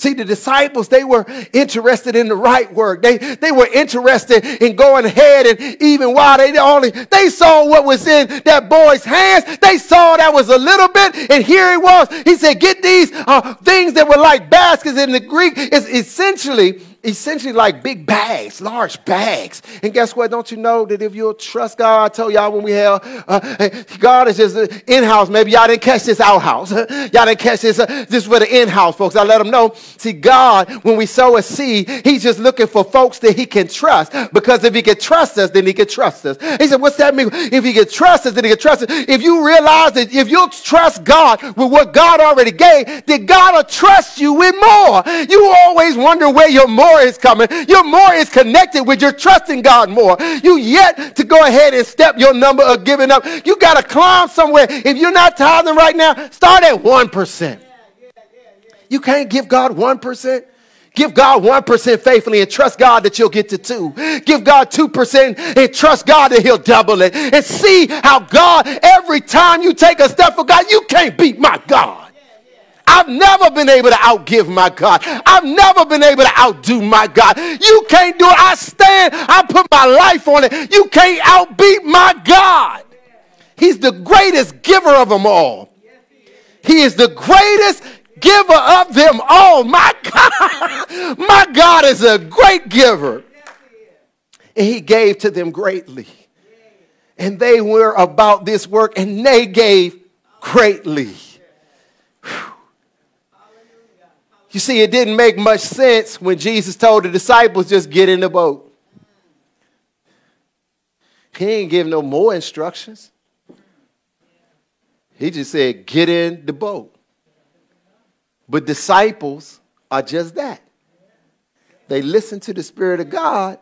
Speaker 2: See, the disciples, they were interested in the right work. They, they were interested in going ahead and even while they only, they saw what was in that boy's hands. They saw that was a little bit and here he was. He said, get these uh, things that were like baskets in the Greek. It's essentially essentially like big bags, large bags. And guess what? Don't you know that if you'll trust God, I told y'all when we have, uh, God is just in-house. Maybe y'all didn't catch this outhouse. [laughs] y'all didn't catch this. Uh, this is for the in-house folks. I let them know. See, God, when we sow a seed, he's just looking for folks that he can trust. Because if he can trust us, then he can trust us. He said, what's that mean? If he can trust us, then he can trust us. If you realize that if you'll trust God with what God already gave, then God will trust you with more. You always wonder where your more more is coming. Your more is connected with your trusting God more. You yet to go ahead and step your number of giving up. You got to climb somewhere. If you're not tithing right now, start at 1%. You can't give God 1%. Give God 1% faithfully and trust God that you'll get to 2. Give God 2% and trust God that he'll double it. And see how God, every time you take a step for God, you can't beat my God. I've never been able to outgive my God. I've never been able to outdo my God. You can't do it. I stand, I put my life on it. You can't outbeat my God. He's the greatest giver of them all. He is the greatest giver of them all. My God, [laughs] my God is a great giver. And he gave to them greatly. And they were about this work and they gave greatly. You see, it didn't make much sense when Jesus told the disciples, just get in the boat. He didn't give no more instructions. He just said, get in the boat. But disciples are just that. They listen to the Spirit of God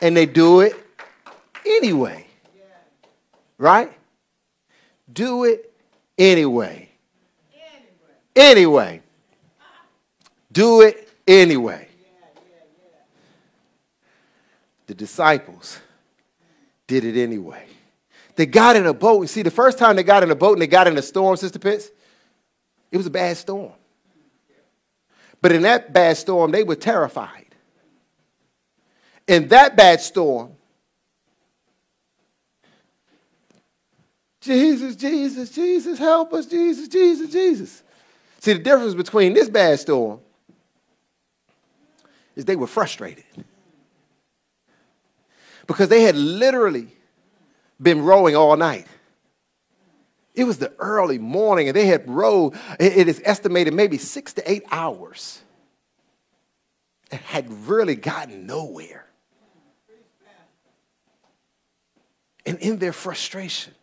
Speaker 2: and they do it anyway. Right? Do it anyway. Anyway. Do it anyway. The disciples did it anyway. They got in a boat. You see, the first time they got in a boat and they got in a storm, Sister Pitts, it was a bad storm. But in that bad storm, they were terrified. In that bad storm, Jesus, Jesus, Jesus, help us, Jesus, Jesus, Jesus. See, the difference between this bad storm is they were frustrated because they had literally been rowing all night. It was the early morning, and they had rowed, it is estimated maybe six to eight hours, and had really gotten nowhere. And in their frustration,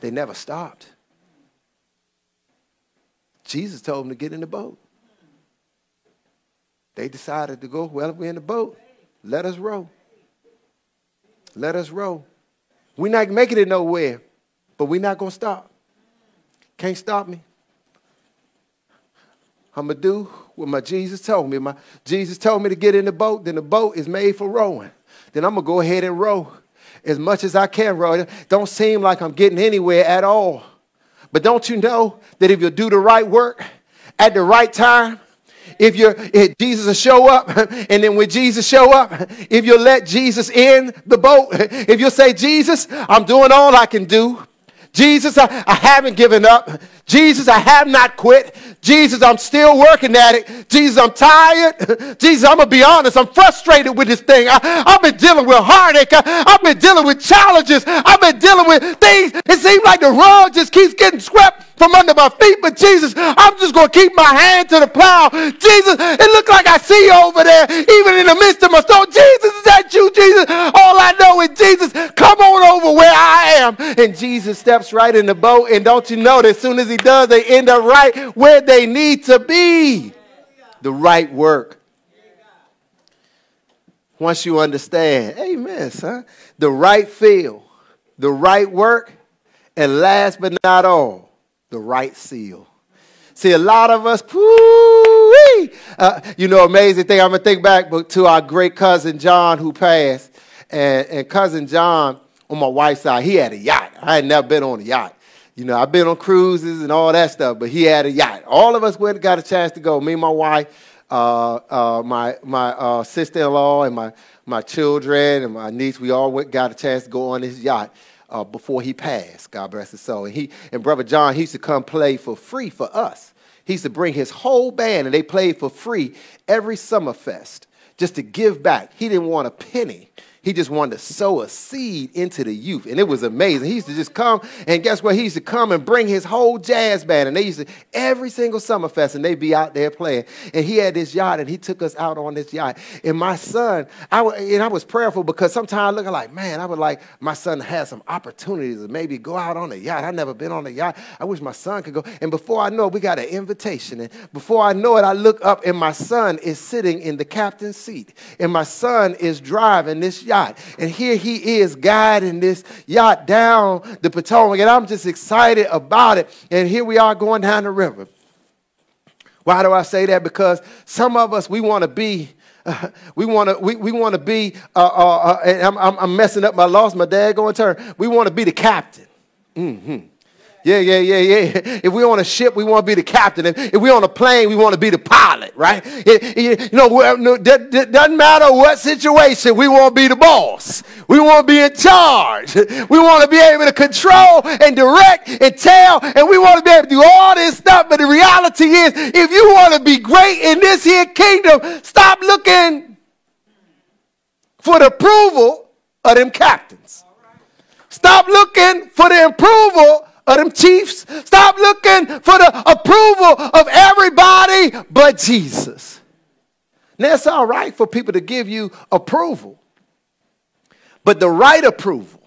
Speaker 2: they never stopped. Jesus told them to get in the boat. They decided to go, well, we're in the boat, let us row. Let us row. We're not making it nowhere, but we're not going to stop. Can't stop me. I'm going to do what my Jesus told me. My Jesus told me to get in the boat, then the boat is made for rowing. Then I'm going to go ahead and row as much as I can row. It don't seem like I'm getting anywhere at all. But don't you know that if you do the right work at the right time, if you're if Jesus will show up, [laughs] and then when Jesus show up, if you let Jesus in the boat, [laughs] if you say, Jesus, I'm doing all I can do. Jesus, I, I haven't given up. Jesus, I have not quit. Jesus, I'm still working at it. Jesus, I'm tired. [laughs] Jesus, I'm going to be honest. I'm frustrated with this thing. I, have been dealing with heartache. I, have been dealing with challenges. I've been dealing with things. It seems like the rug just keeps getting swept from under my feet. But Jesus, I'm just going to keep my hand to the plow. Jesus, it looks like I see you over there, even in the midst of my storm. Jesus, is that you, Jesus? All I know is Jesus, come on over where I am. And Jesus steps right in the boat. And don't you know that as soon as he does, they end up right where they need to be. The right work once you understand, amen, son, the right feel, the right work, and last but not all, the right seal. See, a lot of us, uh, you know, amazing thing. I'm gonna think back to our great cousin John who passed, and, and cousin John on my wife's side, he had a yacht. I had never been on a yacht. You know, I've been on cruises and all that stuff, but he had a yacht. All of us went got a chance to go. Me and my wife, uh, uh, my my uh, sister-in-law, and my my children and my niece. We all went got a chance to go on his yacht uh, before he passed. God bless his soul. And he and brother John, he used to come play for free for us. He used to bring his whole band, and they played for free every summer fest just to give back. He didn't want a penny. He just wanted to sow a seed into the youth. And it was amazing. He used to just come, and guess what? He used to come and bring his whole jazz band. And they used to, every single summer fest, and they'd be out there playing. And he had this yacht, and he took us out on this yacht. And my son, I, and I was prayerful because sometimes I look like, man, I would like my son to have some opportunities to maybe go out on a yacht. I've never been on a yacht. I wish my son could go. And before I know it, we got an invitation. And before I know it, I look up, and my son is sitting in the captain's seat. And my son is driving this yacht yacht. And here he is guiding this yacht down the Potomac. And I'm just excited about it. And here we are going down the river. Why do I say that? Because some of us, we want to be. Uh, [laughs] we want to we, we want to be uh, uh, uh I'm, I'm, messing up my loss my dad going turn we want to be the captain mm-hmm. Yeah, yeah, yeah, yeah. If we're on a ship, we want to be the captain. If we're on a plane, we want to be the pilot, right? It, it, you know, it doesn't matter what situation, we want to be the boss. We want to be in charge. We want to be able to control and direct and tell, and we want to be able to do all this stuff. But the reality is, if you want to be great in this here kingdom, stop looking for the approval of them captains. Stop looking for the approval of them chiefs. Stop looking for the approval of everybody but Jesus. Now, it's all right for people to give you approval, but the right approval,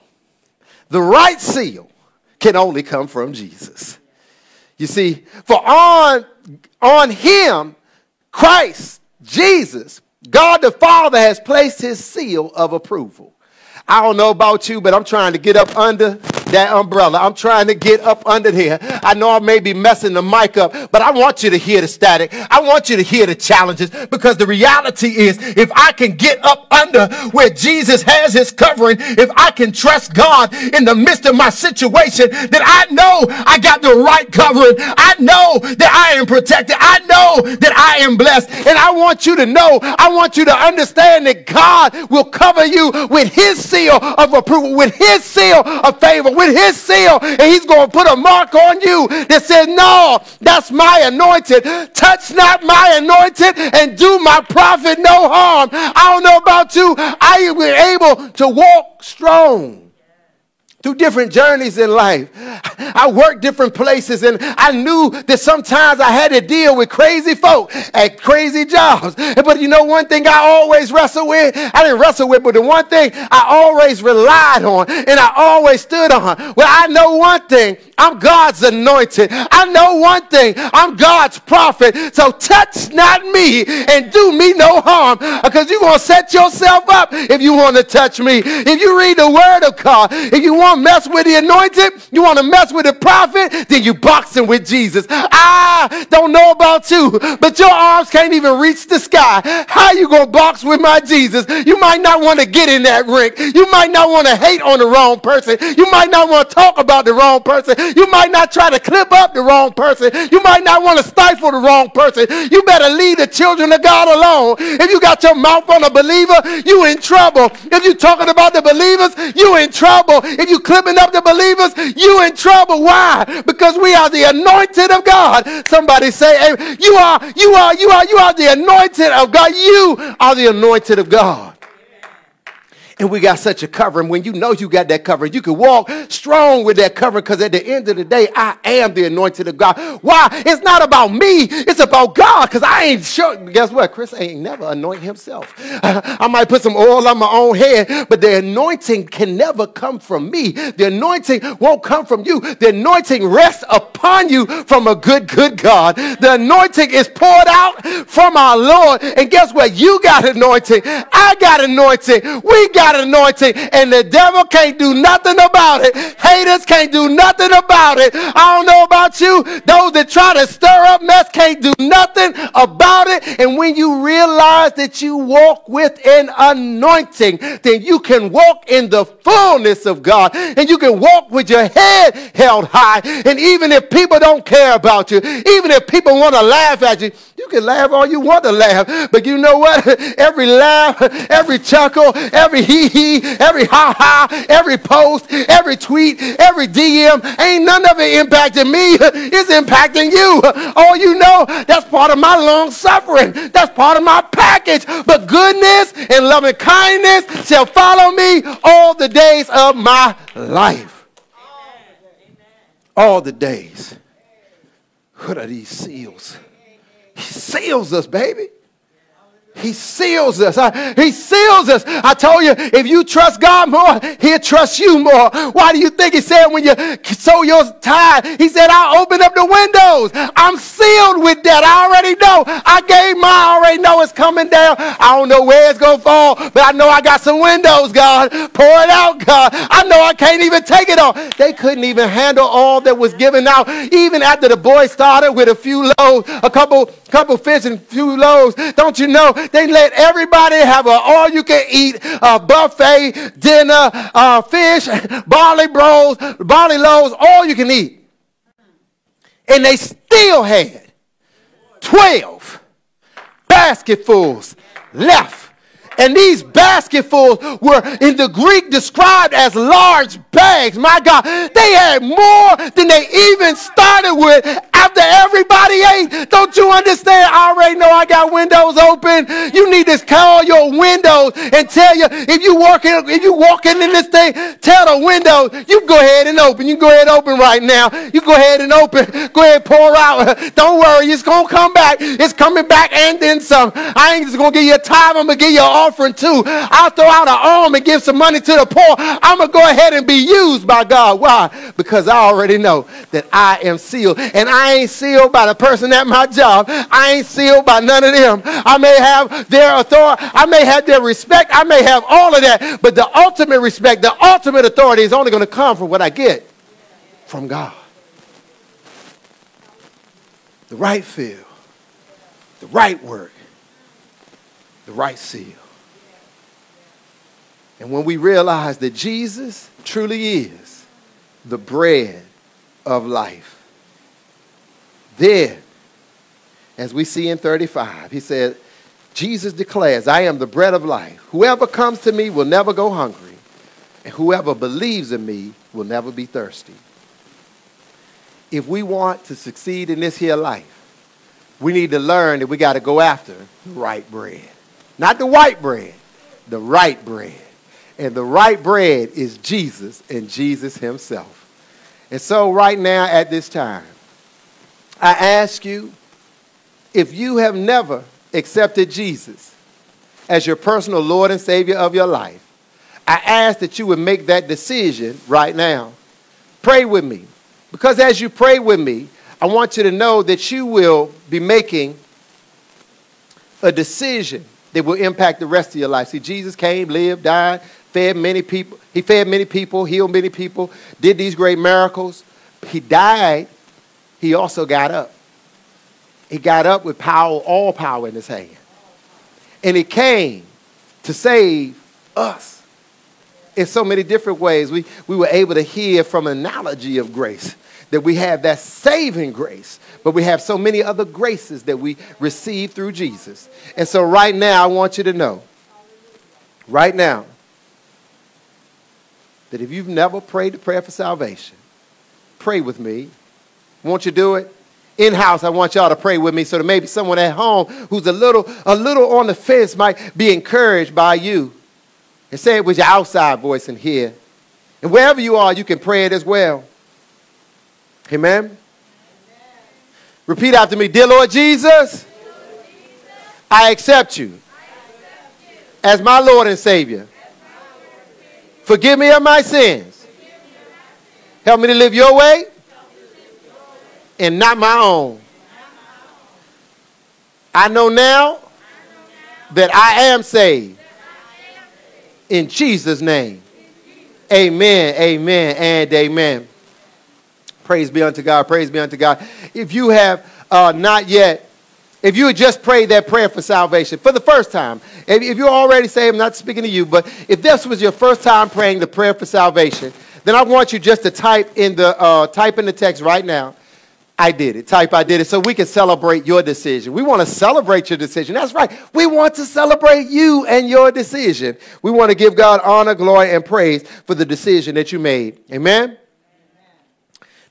Speaker 2: the right seal, can only come from Jesus. You see, for on, on him, Christ, Jesus, God the Father has placed his seal of approval. I don't know about you, but I'm trying to get up under that umbrella. I'm trying to get up under here. I know I may be messing the mic up, but I want you to hear the static. I want you to hear the challenges because the reality is if I can get up under where Jesus has his covering, if I can trust God in the midst of my situation, then I know I got the right covering. I know that I am protected. I know that I am blessed. And I want you to know, I want you to understand that God will cover you with his seal of approval, with his seal of favor, with his seal, and he's going to put a mark on you that says, No, that's my anointed. Touch not my anointed and do my prophet no harm. I don't know about you. I was able to walk strong through different journeys in life. I worked different places and I knew that sometimes I had to deal with crazy folk at crazy jobs. But you know one thing I always wrestle with? I didn't wrestle with, but the one thing I always relied on and I always stood on. Well, I know one thing. I'm God's anointed. I know one thing. I'm God's prophet. So touch not me and do me no harm because you're going to set yourself up if you want to touch me. If you read the word of God, if you want to mess with the anointed, you want to mess with the prophet, then you boxing with Jesus. I don't know about you, but your arms can't even reach the sky. How you going to box with my Jesus? You might not want to get in that ring. You might not want to hate on the wrong person. You might not want to talk about the wrong person. You might not try to clip up the wrong person. You might not want to stifle the wrong person. You better leave the children of God alone. If you got your mouth on a believer, you in trouble. If you talking about the believers, you in trouble. If you clipping up the believers, you in trouble. Why? Because we are the anointed of God. Somebody say, hey, you are, you are, you are, you are the anointed of God. You are the anointed of God. And we got such a covering. When you know you got that covering, you can walk strong with that covering because at the end of the day, I am the anointed of God. Why? It's not about me, it's about God because I ain't sure. Guess what? Kris ain't never anoint himself. [laughs] I might put some oil on my own head, but the anointing can never come from me. The anointing won't come from you. The anointing rests upon you from a good, good God. The anointing is poured out from our Lord. And guess what? You got anointing. I got anointing. We got anointing. And the devil can't do nothing about it. Haters can't do nothing about it. I don't know about you. Those that try to stir up mess can't do nothing about it. And when you realize that you walk with an anointing, then you can walk in the fullness of God. And you can walk with your head held high. And even if people don't care about you, even if people want to laugh at you, you can laugh all you want to laugh. But you know what? [laughs] Every laugh, every chuckle, every hee hee, every ha ha, every post, every tweet, every DM, ain't none of it impacting me. [laughs] It's impacting you. Oh, you know, that's part of my long suffering. That's part of my package. But goodness and loving kindness shall follow me all the days of my life. All the days. What are these seals? He seals us, baby. He seals us. He seals us. I told you, if you trust God more, He'll trust you more. Why do you think He said when you sow your tithe, He said, I'll open up the windows. I'm sealed with that. I already know. I gave mine. I already know it's coming down. I don't know where it's going to fall, but I know I got some windows, God. Pour it out, God. I know I can't even take it all. They couldn't even handle all that was given out. Even after the boys started with a few loaves, a couple, couple fish and a few loaves. Don't you know? They let everybody have an all you can eat uh, buffet dinner, uh, fish, barley bros, barley loaves, all you can eat. And they still had 12 basketfuls left. And these basketfuls were in the Greek described as large bags. My God, they had more than they even started with after everybody ate. Don't you understand? I already know I got windows open. You need to call your windows and tell you if you working, if you walking in this thing, tell the windows, you go ahead and open. You go ahead and open right now. You go ahead and open. Go ahead and pour out. [laughs] Don't worry, it's gonna come back. It's coming back and then some. I ain't just gonna give you a tithe, I'm gonna give you an offering too. I'll throw out an arm and give some money to the poor. I'm gonna go ahead and be used by God. Why? Because I already know that I am sealed. And I ain't sealed by the person at my job. I ain't sealed by none of them. I may have their authority, I may have their respect, I may have all of that, but the ultimate respect, the ultimate authority is only gonna come from what I get from God. The right feel, the right work, the right seal. And when we realize that Jesus truly is the bread of life, then, as we see in 35, he said, Jesus declares, I am the bread of life. Whoever comes to me will never go hungry, and whoever believes in me will never be thirsty. If we want to succeed in this here life, we need to learn that we got to go after the right bread. Not the white bread, the right bread. And the right bread is Jesus and Jesus Himself. And so, right now, at this time, I ask you if you have never accepted Jesus as your personal Lord and Savior of your life, I ask that you would make that decision right now. Pray with me. Because as you pray with me, I want you to know that you will be making a decision that will impact the rest of your life. See, Jesus came, lived, died, fed many people. He fed many people, healed many people, did these great miracles. He died. He also got up. He got up with power, all power in his hand. And he came to save us in so many different ways. We, we were able to hear from an analogy of grace that we have that saving grace, but we have so many other graces that we receive through Jesus. And so, right now, I want you to know, right now, that if you've never prayed the prayer for salvation, pray with me. Won't you do it? In house, I want y'all to pray with me so that maybe someone at home who's a little, a little on the fence might be encouraged by you And say it with your outside voice in here. And wherever you are, you can pray it as well. Amen. Repeat after me Dear Lord Jesus, I accept you as my Lord and Savior. Forgive me of my sins. Help me to live your way and not my own. I know now that I am saved. In Jesus' name. Amen, amen, and amen. Praise be unto God. Praise be unto God. If you have uh, not yet, if you had just prayed that prayer for salvation for the first time, if, if you're already saved, I'm not speaking to you, but if this was your first time praying the prayer for salvation, then I want you just to type in the uh, type in the text right now. I did it. Type I did it so we can celebrate your decision. We want to celebrate your decision. That's right. We want to celebrate you and your decision. We want to give God honor, glory, and praise for the decision that you made. Amen?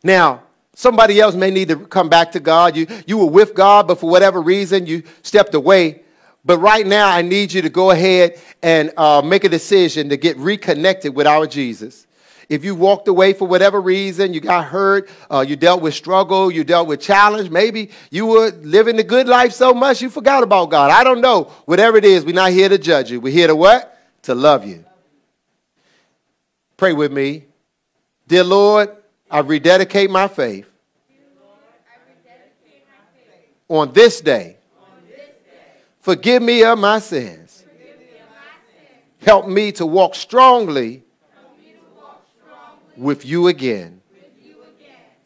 Speaker 2: Now, somebody else may need to come back to God. You, you were with God, but for whatever reason, you stepped away. But right now, I need you to go ahead and uh, make a decision to get reconnected with our Jesus. If you walked away for whatever reason, you got hurt, uh, you dealt with struggle, you dealt with challenge, maybe you were living the good life so much you forgot about God. I don't know. Whatever it is, we're not here to judge you. We're here to what? To love you. Pray with me. Dear Lord, I rededicate my faith on this day. Forgive me of my sins. Help me to walk strongly with you again.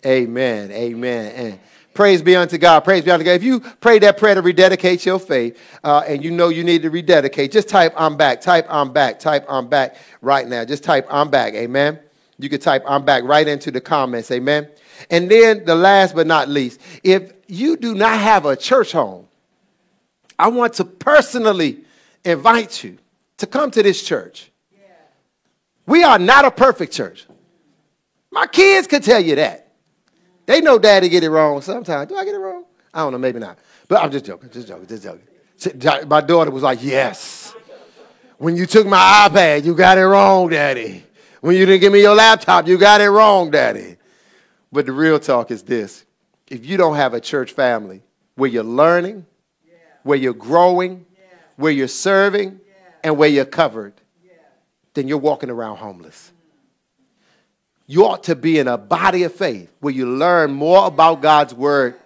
Speaker 2: Amen. Amen. And praise be unto God. Praise be unto God. If you pray that prayer to rededicate your faith uh, and you know you need to rededicate, just type I'm back. Type I'm back. Type I'm back right now. Just type I'm back. Amen. You can type I'm back right into the comments. Amen. And then the last but not least, if you do not have a church home, I want to personally invite you to come to this church. We are not a perfect church. My kids could tell you that. They know daddy get it wrong sometimes. Do I get it wrong? I don't know, maybe not. But I'm just joking, just joking, just joking. My daughter was like, Yes. When you took my iPad, you got it wrong, daddy. When you didn't give me your laptop, you got it wrong, daddy. But the real talk is this. If you don't have a church family where you're learning, where you're growing, where you're serving, and where you're covered, then you're walking around homeless. You ought to be in a body of faith where you learn more about God's word,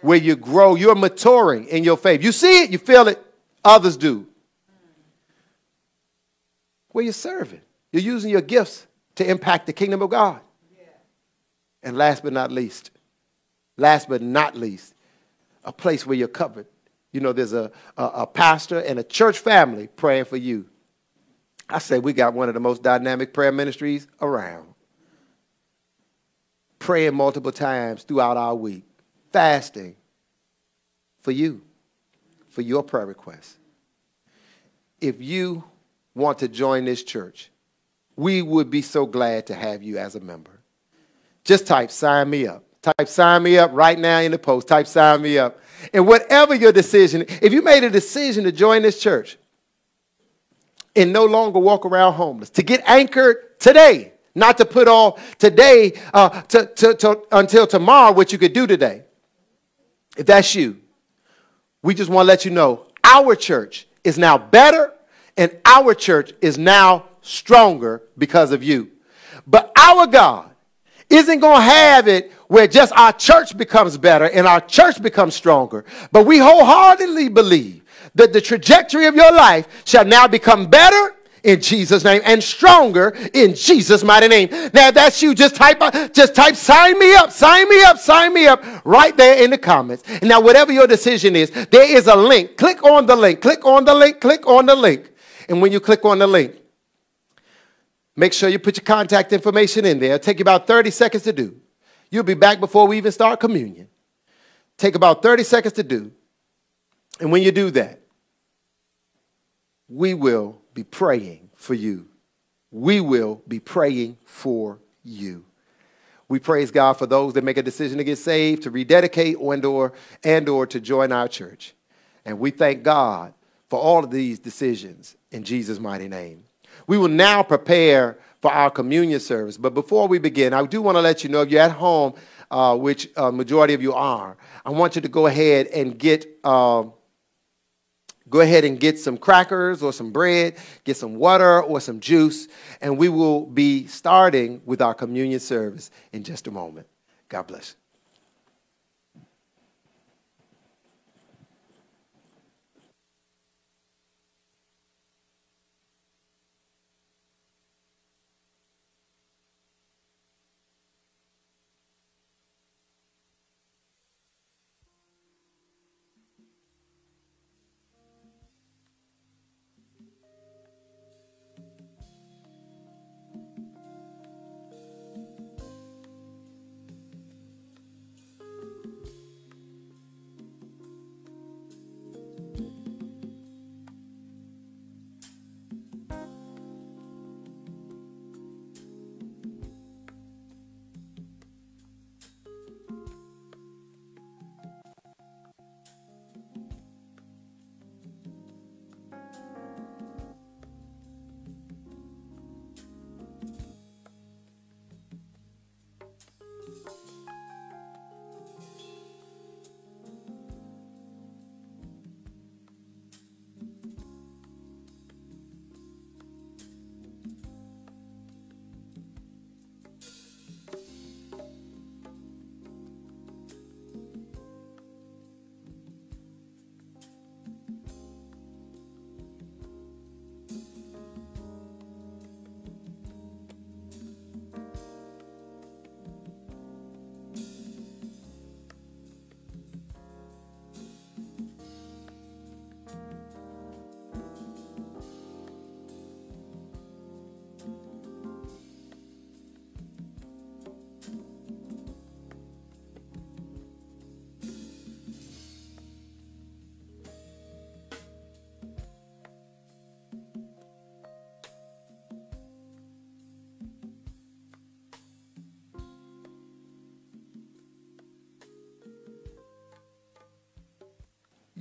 Speaker 2: where you grow, you're maturing in your faith. You see it, you feel it, others do. Mm. Where you're serving, you're using your gifts to impact the kingdom of God. And last but not least, last but not least, a place where you're covered. You know, there's a, a, a pastor and a church family praying for you. I say we got one of the most dynamic prayer ministries around. Praying multiple times throughout our week, fasting for you, for your prayer requests. If you want to join this church, we would be so glad to have you as a member. Just type sign me up. Type sign me up right now in the post. Type sign me up. And whatever your decision, if you made a decision to join this church and no longer walk around homeless, to get anchored today, not to put off today uh, to, to, to, until tomorrow what you could do today. If that's you, we just want to let you know our church is now better and our church is now stronger because of you. But our God isn't going to have it where just our church becomes better and our church becomes stronger. But we wholeheartedly believe that the trajectory of your life shall now become better in Jesus' name and stronger in Jesus' mighty name. Now, if that's you, just type, uh, just type, sign me up, sign me up, sign me up right there in the comments. Now, whatever your decision is, there is a link. Click on the link, click on the link, click on the link. And when you click on the link, make sure you put your contact information in there. Take you about 30 seconds to do. You'll be back before we even start communion. Take about 30 seconds to do. And when you do that, we will be praying for you. We will be praying for you. We praise God for those that make a decision to get saved, to rededicate, and or, and or to join our church. And we thank God for all of these decisions in Jesus' mighty name. We will now prepare for our communion service. But before we begin, I do want to let you know if you're at home, uh, which uh, majority of you are, I want you to go ahead and get. Uh, go ahead and get some crackers or some bread, get some water or some juice, and we will be starting with our communion service in just a moment. God bless.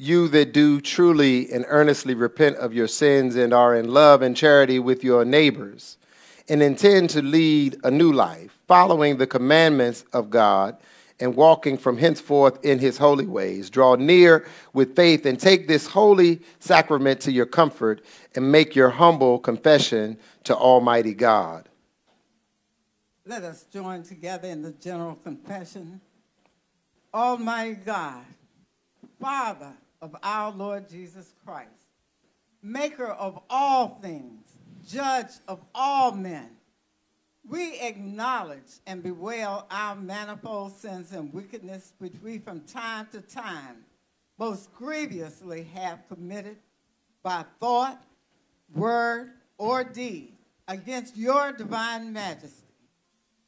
Speaker 2: You that do truly and earnestly repent of your sins and are in love and charity with your neighbors, and intend to lead a new life, following the commandments of God and walking from henceforth in his holy ways. Draw near with faith and take this holy sacrament to your comfort and make your humble confession to Almighty God.
Speaker 3: Let us join together in the general confession. Almighty God, Father of our Lord Jesus Christ, maker of all things, judge of all men, we acknowledge and bewail our manifold sins and wickedness which we from time to time most grievously have committed by thought, word, or deed against your divine majesty,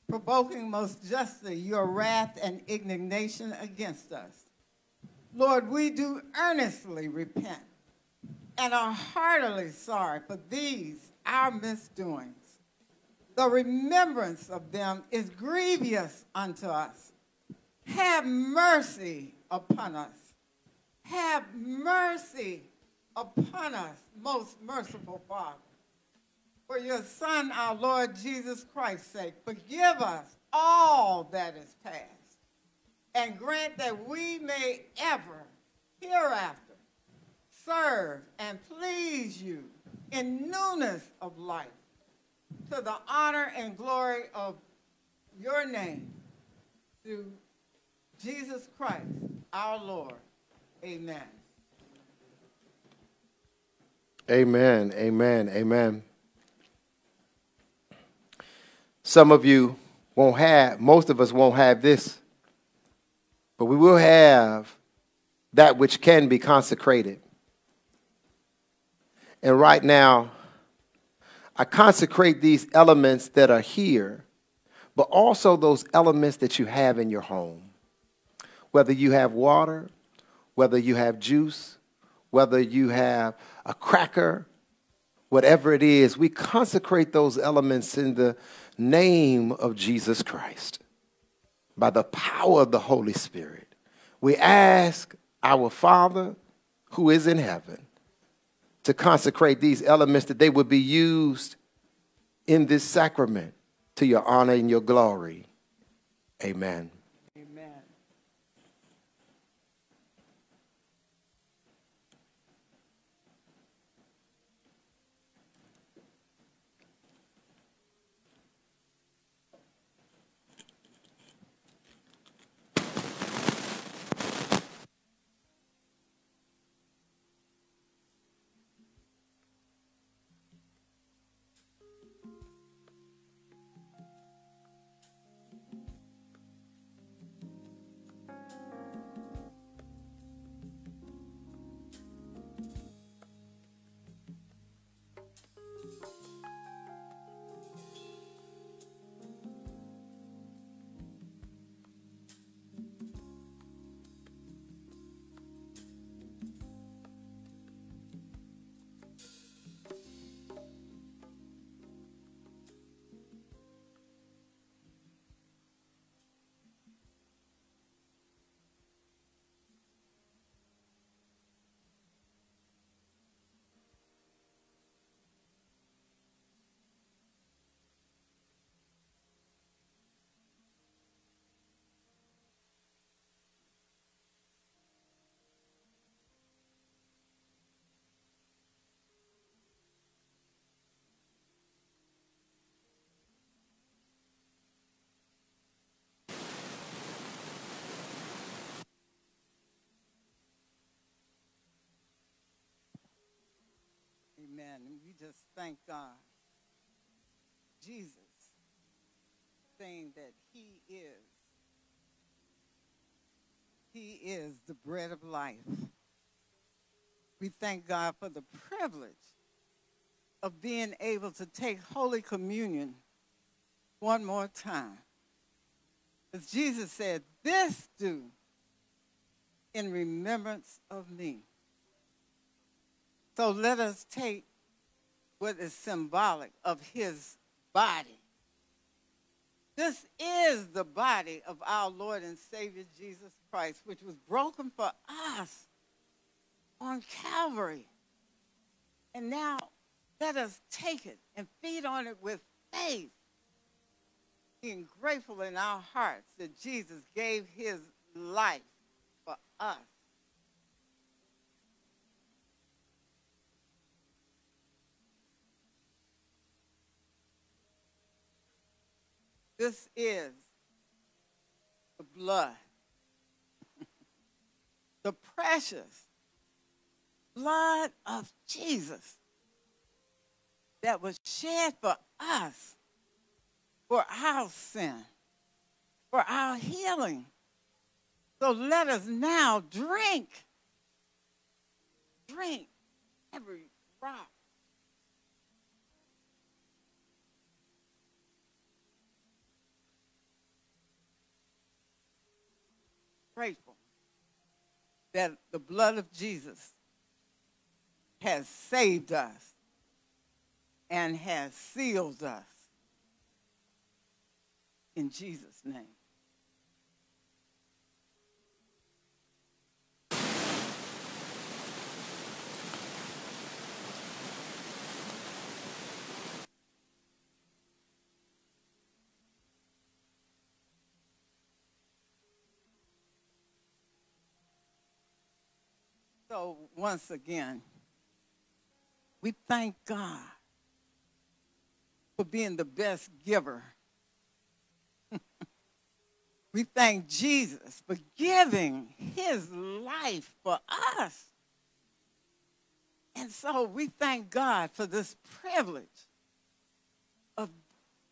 Speaker 3: provoking most justly your wrath and indignation against us. Lord, we do earnestly repent and are heartily sorry for these, our misdoings. The remembrance of them is grievous unto us. Have mercy upon us. Have mercy upon us, most merciful Father. For your Son, our Lord Jesus Christ's sake, forgive us all that is past and grant that we may ever hereafter serve and please you in newness of life to the honor and glory of your name through Jesus Christ our Lord. Amen.
Speaker 2: Amen. Amen. Amen. Some of you won't have, most of us won't have this but we will have that which can be consecrated. And right now, I consecrate these elements that are here, but also those elements that you have in your home. Whether you have water, whether you have juice, whether you have a cracker, whatever it is, we consecrate those elements in the name of Jesus Christ by the power of the Holy Spirit. We ask our Father who is in heaven to consecrate these elements that they would be used in this sacrament to your honor and your glory. Amen.
Speaker 3: Just thank God. Jesus saying that he is. He is the bread of life. We thank God for the privilege of being able to take Holy Communion one more time. As Jesus said, This do in remembrance of me. So let us take what is symbolic of his body. This is the body of our Lord and Savior Jesus Christ, which was broken for us on Calvary. And now let us take it and feed on it with faith, being grateful in our hearts that Jesus gave his life for us. This is the blood, [laughs] the precious blood of Jesus that was shed for us, for our sin, for our healing. So let us now drink, drink every drop grateful that the blood of Jesus has saved us and has sealed us. In Jesus' name. So, once again, we thank God for being the best giver. [laughs] we thank Jesus for giving his life for us. And so we thank God for this privilege of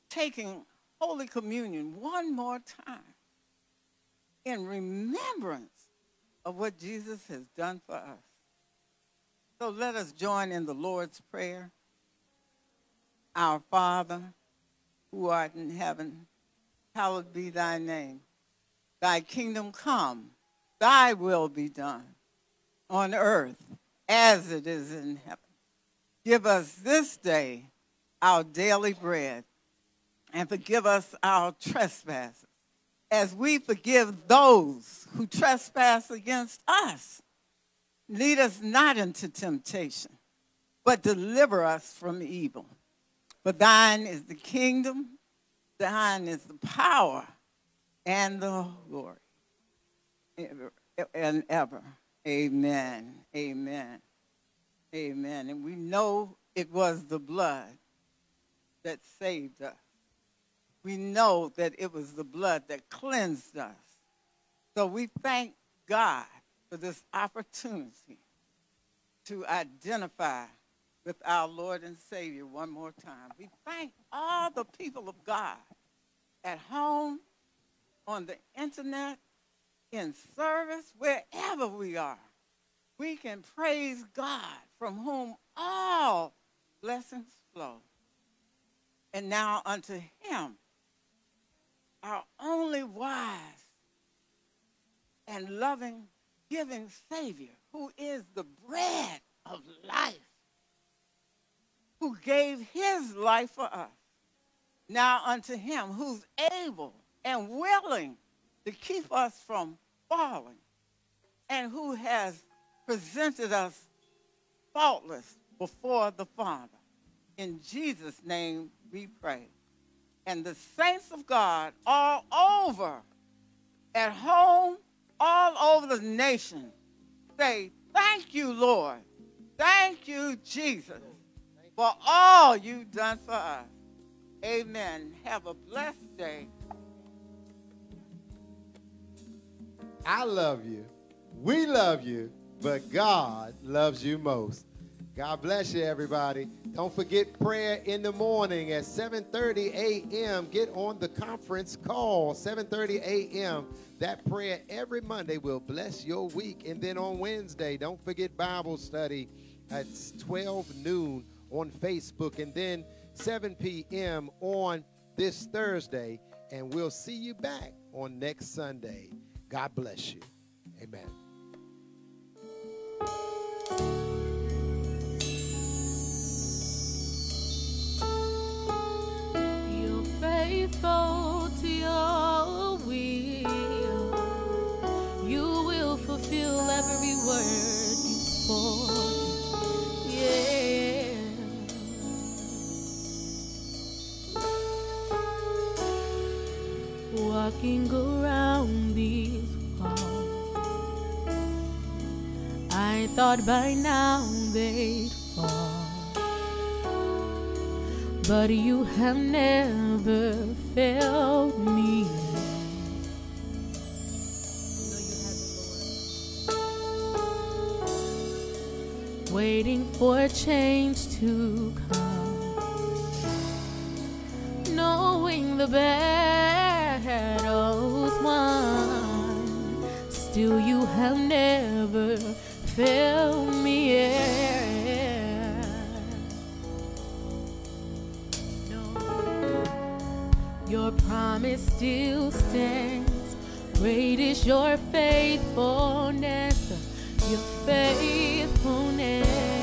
Speaker 3: taking Holy Communion one more time in remembrance of what Jesus has done for us. So let us join in the Lord's Prayer. Our Father, who art in heaven, hallowed be thy name. Thy kingdom come, thy will be done on earth as it is in heaven. Give us this day our daily bread and forgive us our trespasses as we forgive those who trespass against us. Lead us not into temptation, but deliver us from evil. For thine is the kingdom, thine is the power, and the glory. And ever. Amen. Amen. Amen. And we know it was the blood that saved us. We know that it was the blood that cleansed us. So we thank God for this opportunity to identify with our Lord and Savior one more time. We thank all the people of God at home, on the internet, in service, wherever we are. We can praise God from whom all blessings flow. And now unto him, our only wise and loving, giving Savior, who is the bread of life, who gave his life for us. Now unto him who's able and willing to keep us from falling and who has presented us faultless before the Father. In Jesus' name we pray. And the saints of God all over, at home, all over the nation, say, Thank you, Lord. Thank you, Jesus, for all you've done for us. Amen. Have a blessed day.
Speaker 2: I love you. We love you, but God loves you most. God bless you, everybody. Don't forget prayer in the morning at 7:30 a.m. Get on the conference call 7:30 a.m. That prayer every Monday will bless your week. And then on Wednesday, don't forget Bible study at 12 noon on Facebook, and then 7 p.m. on this Thursday. And we'll see you back on next Sunday. God bless you. Amen.
Speaker 1: Faithful to your will. You will fulfill every word you spoke. Yeah. Walking around these walls, I thought by now they'd fall but you have never failed me. Waiting for change to come, knowing the battle's won. Still, you have never failed me. Your promise still stands. Great is your faithfulness, your faithfulness.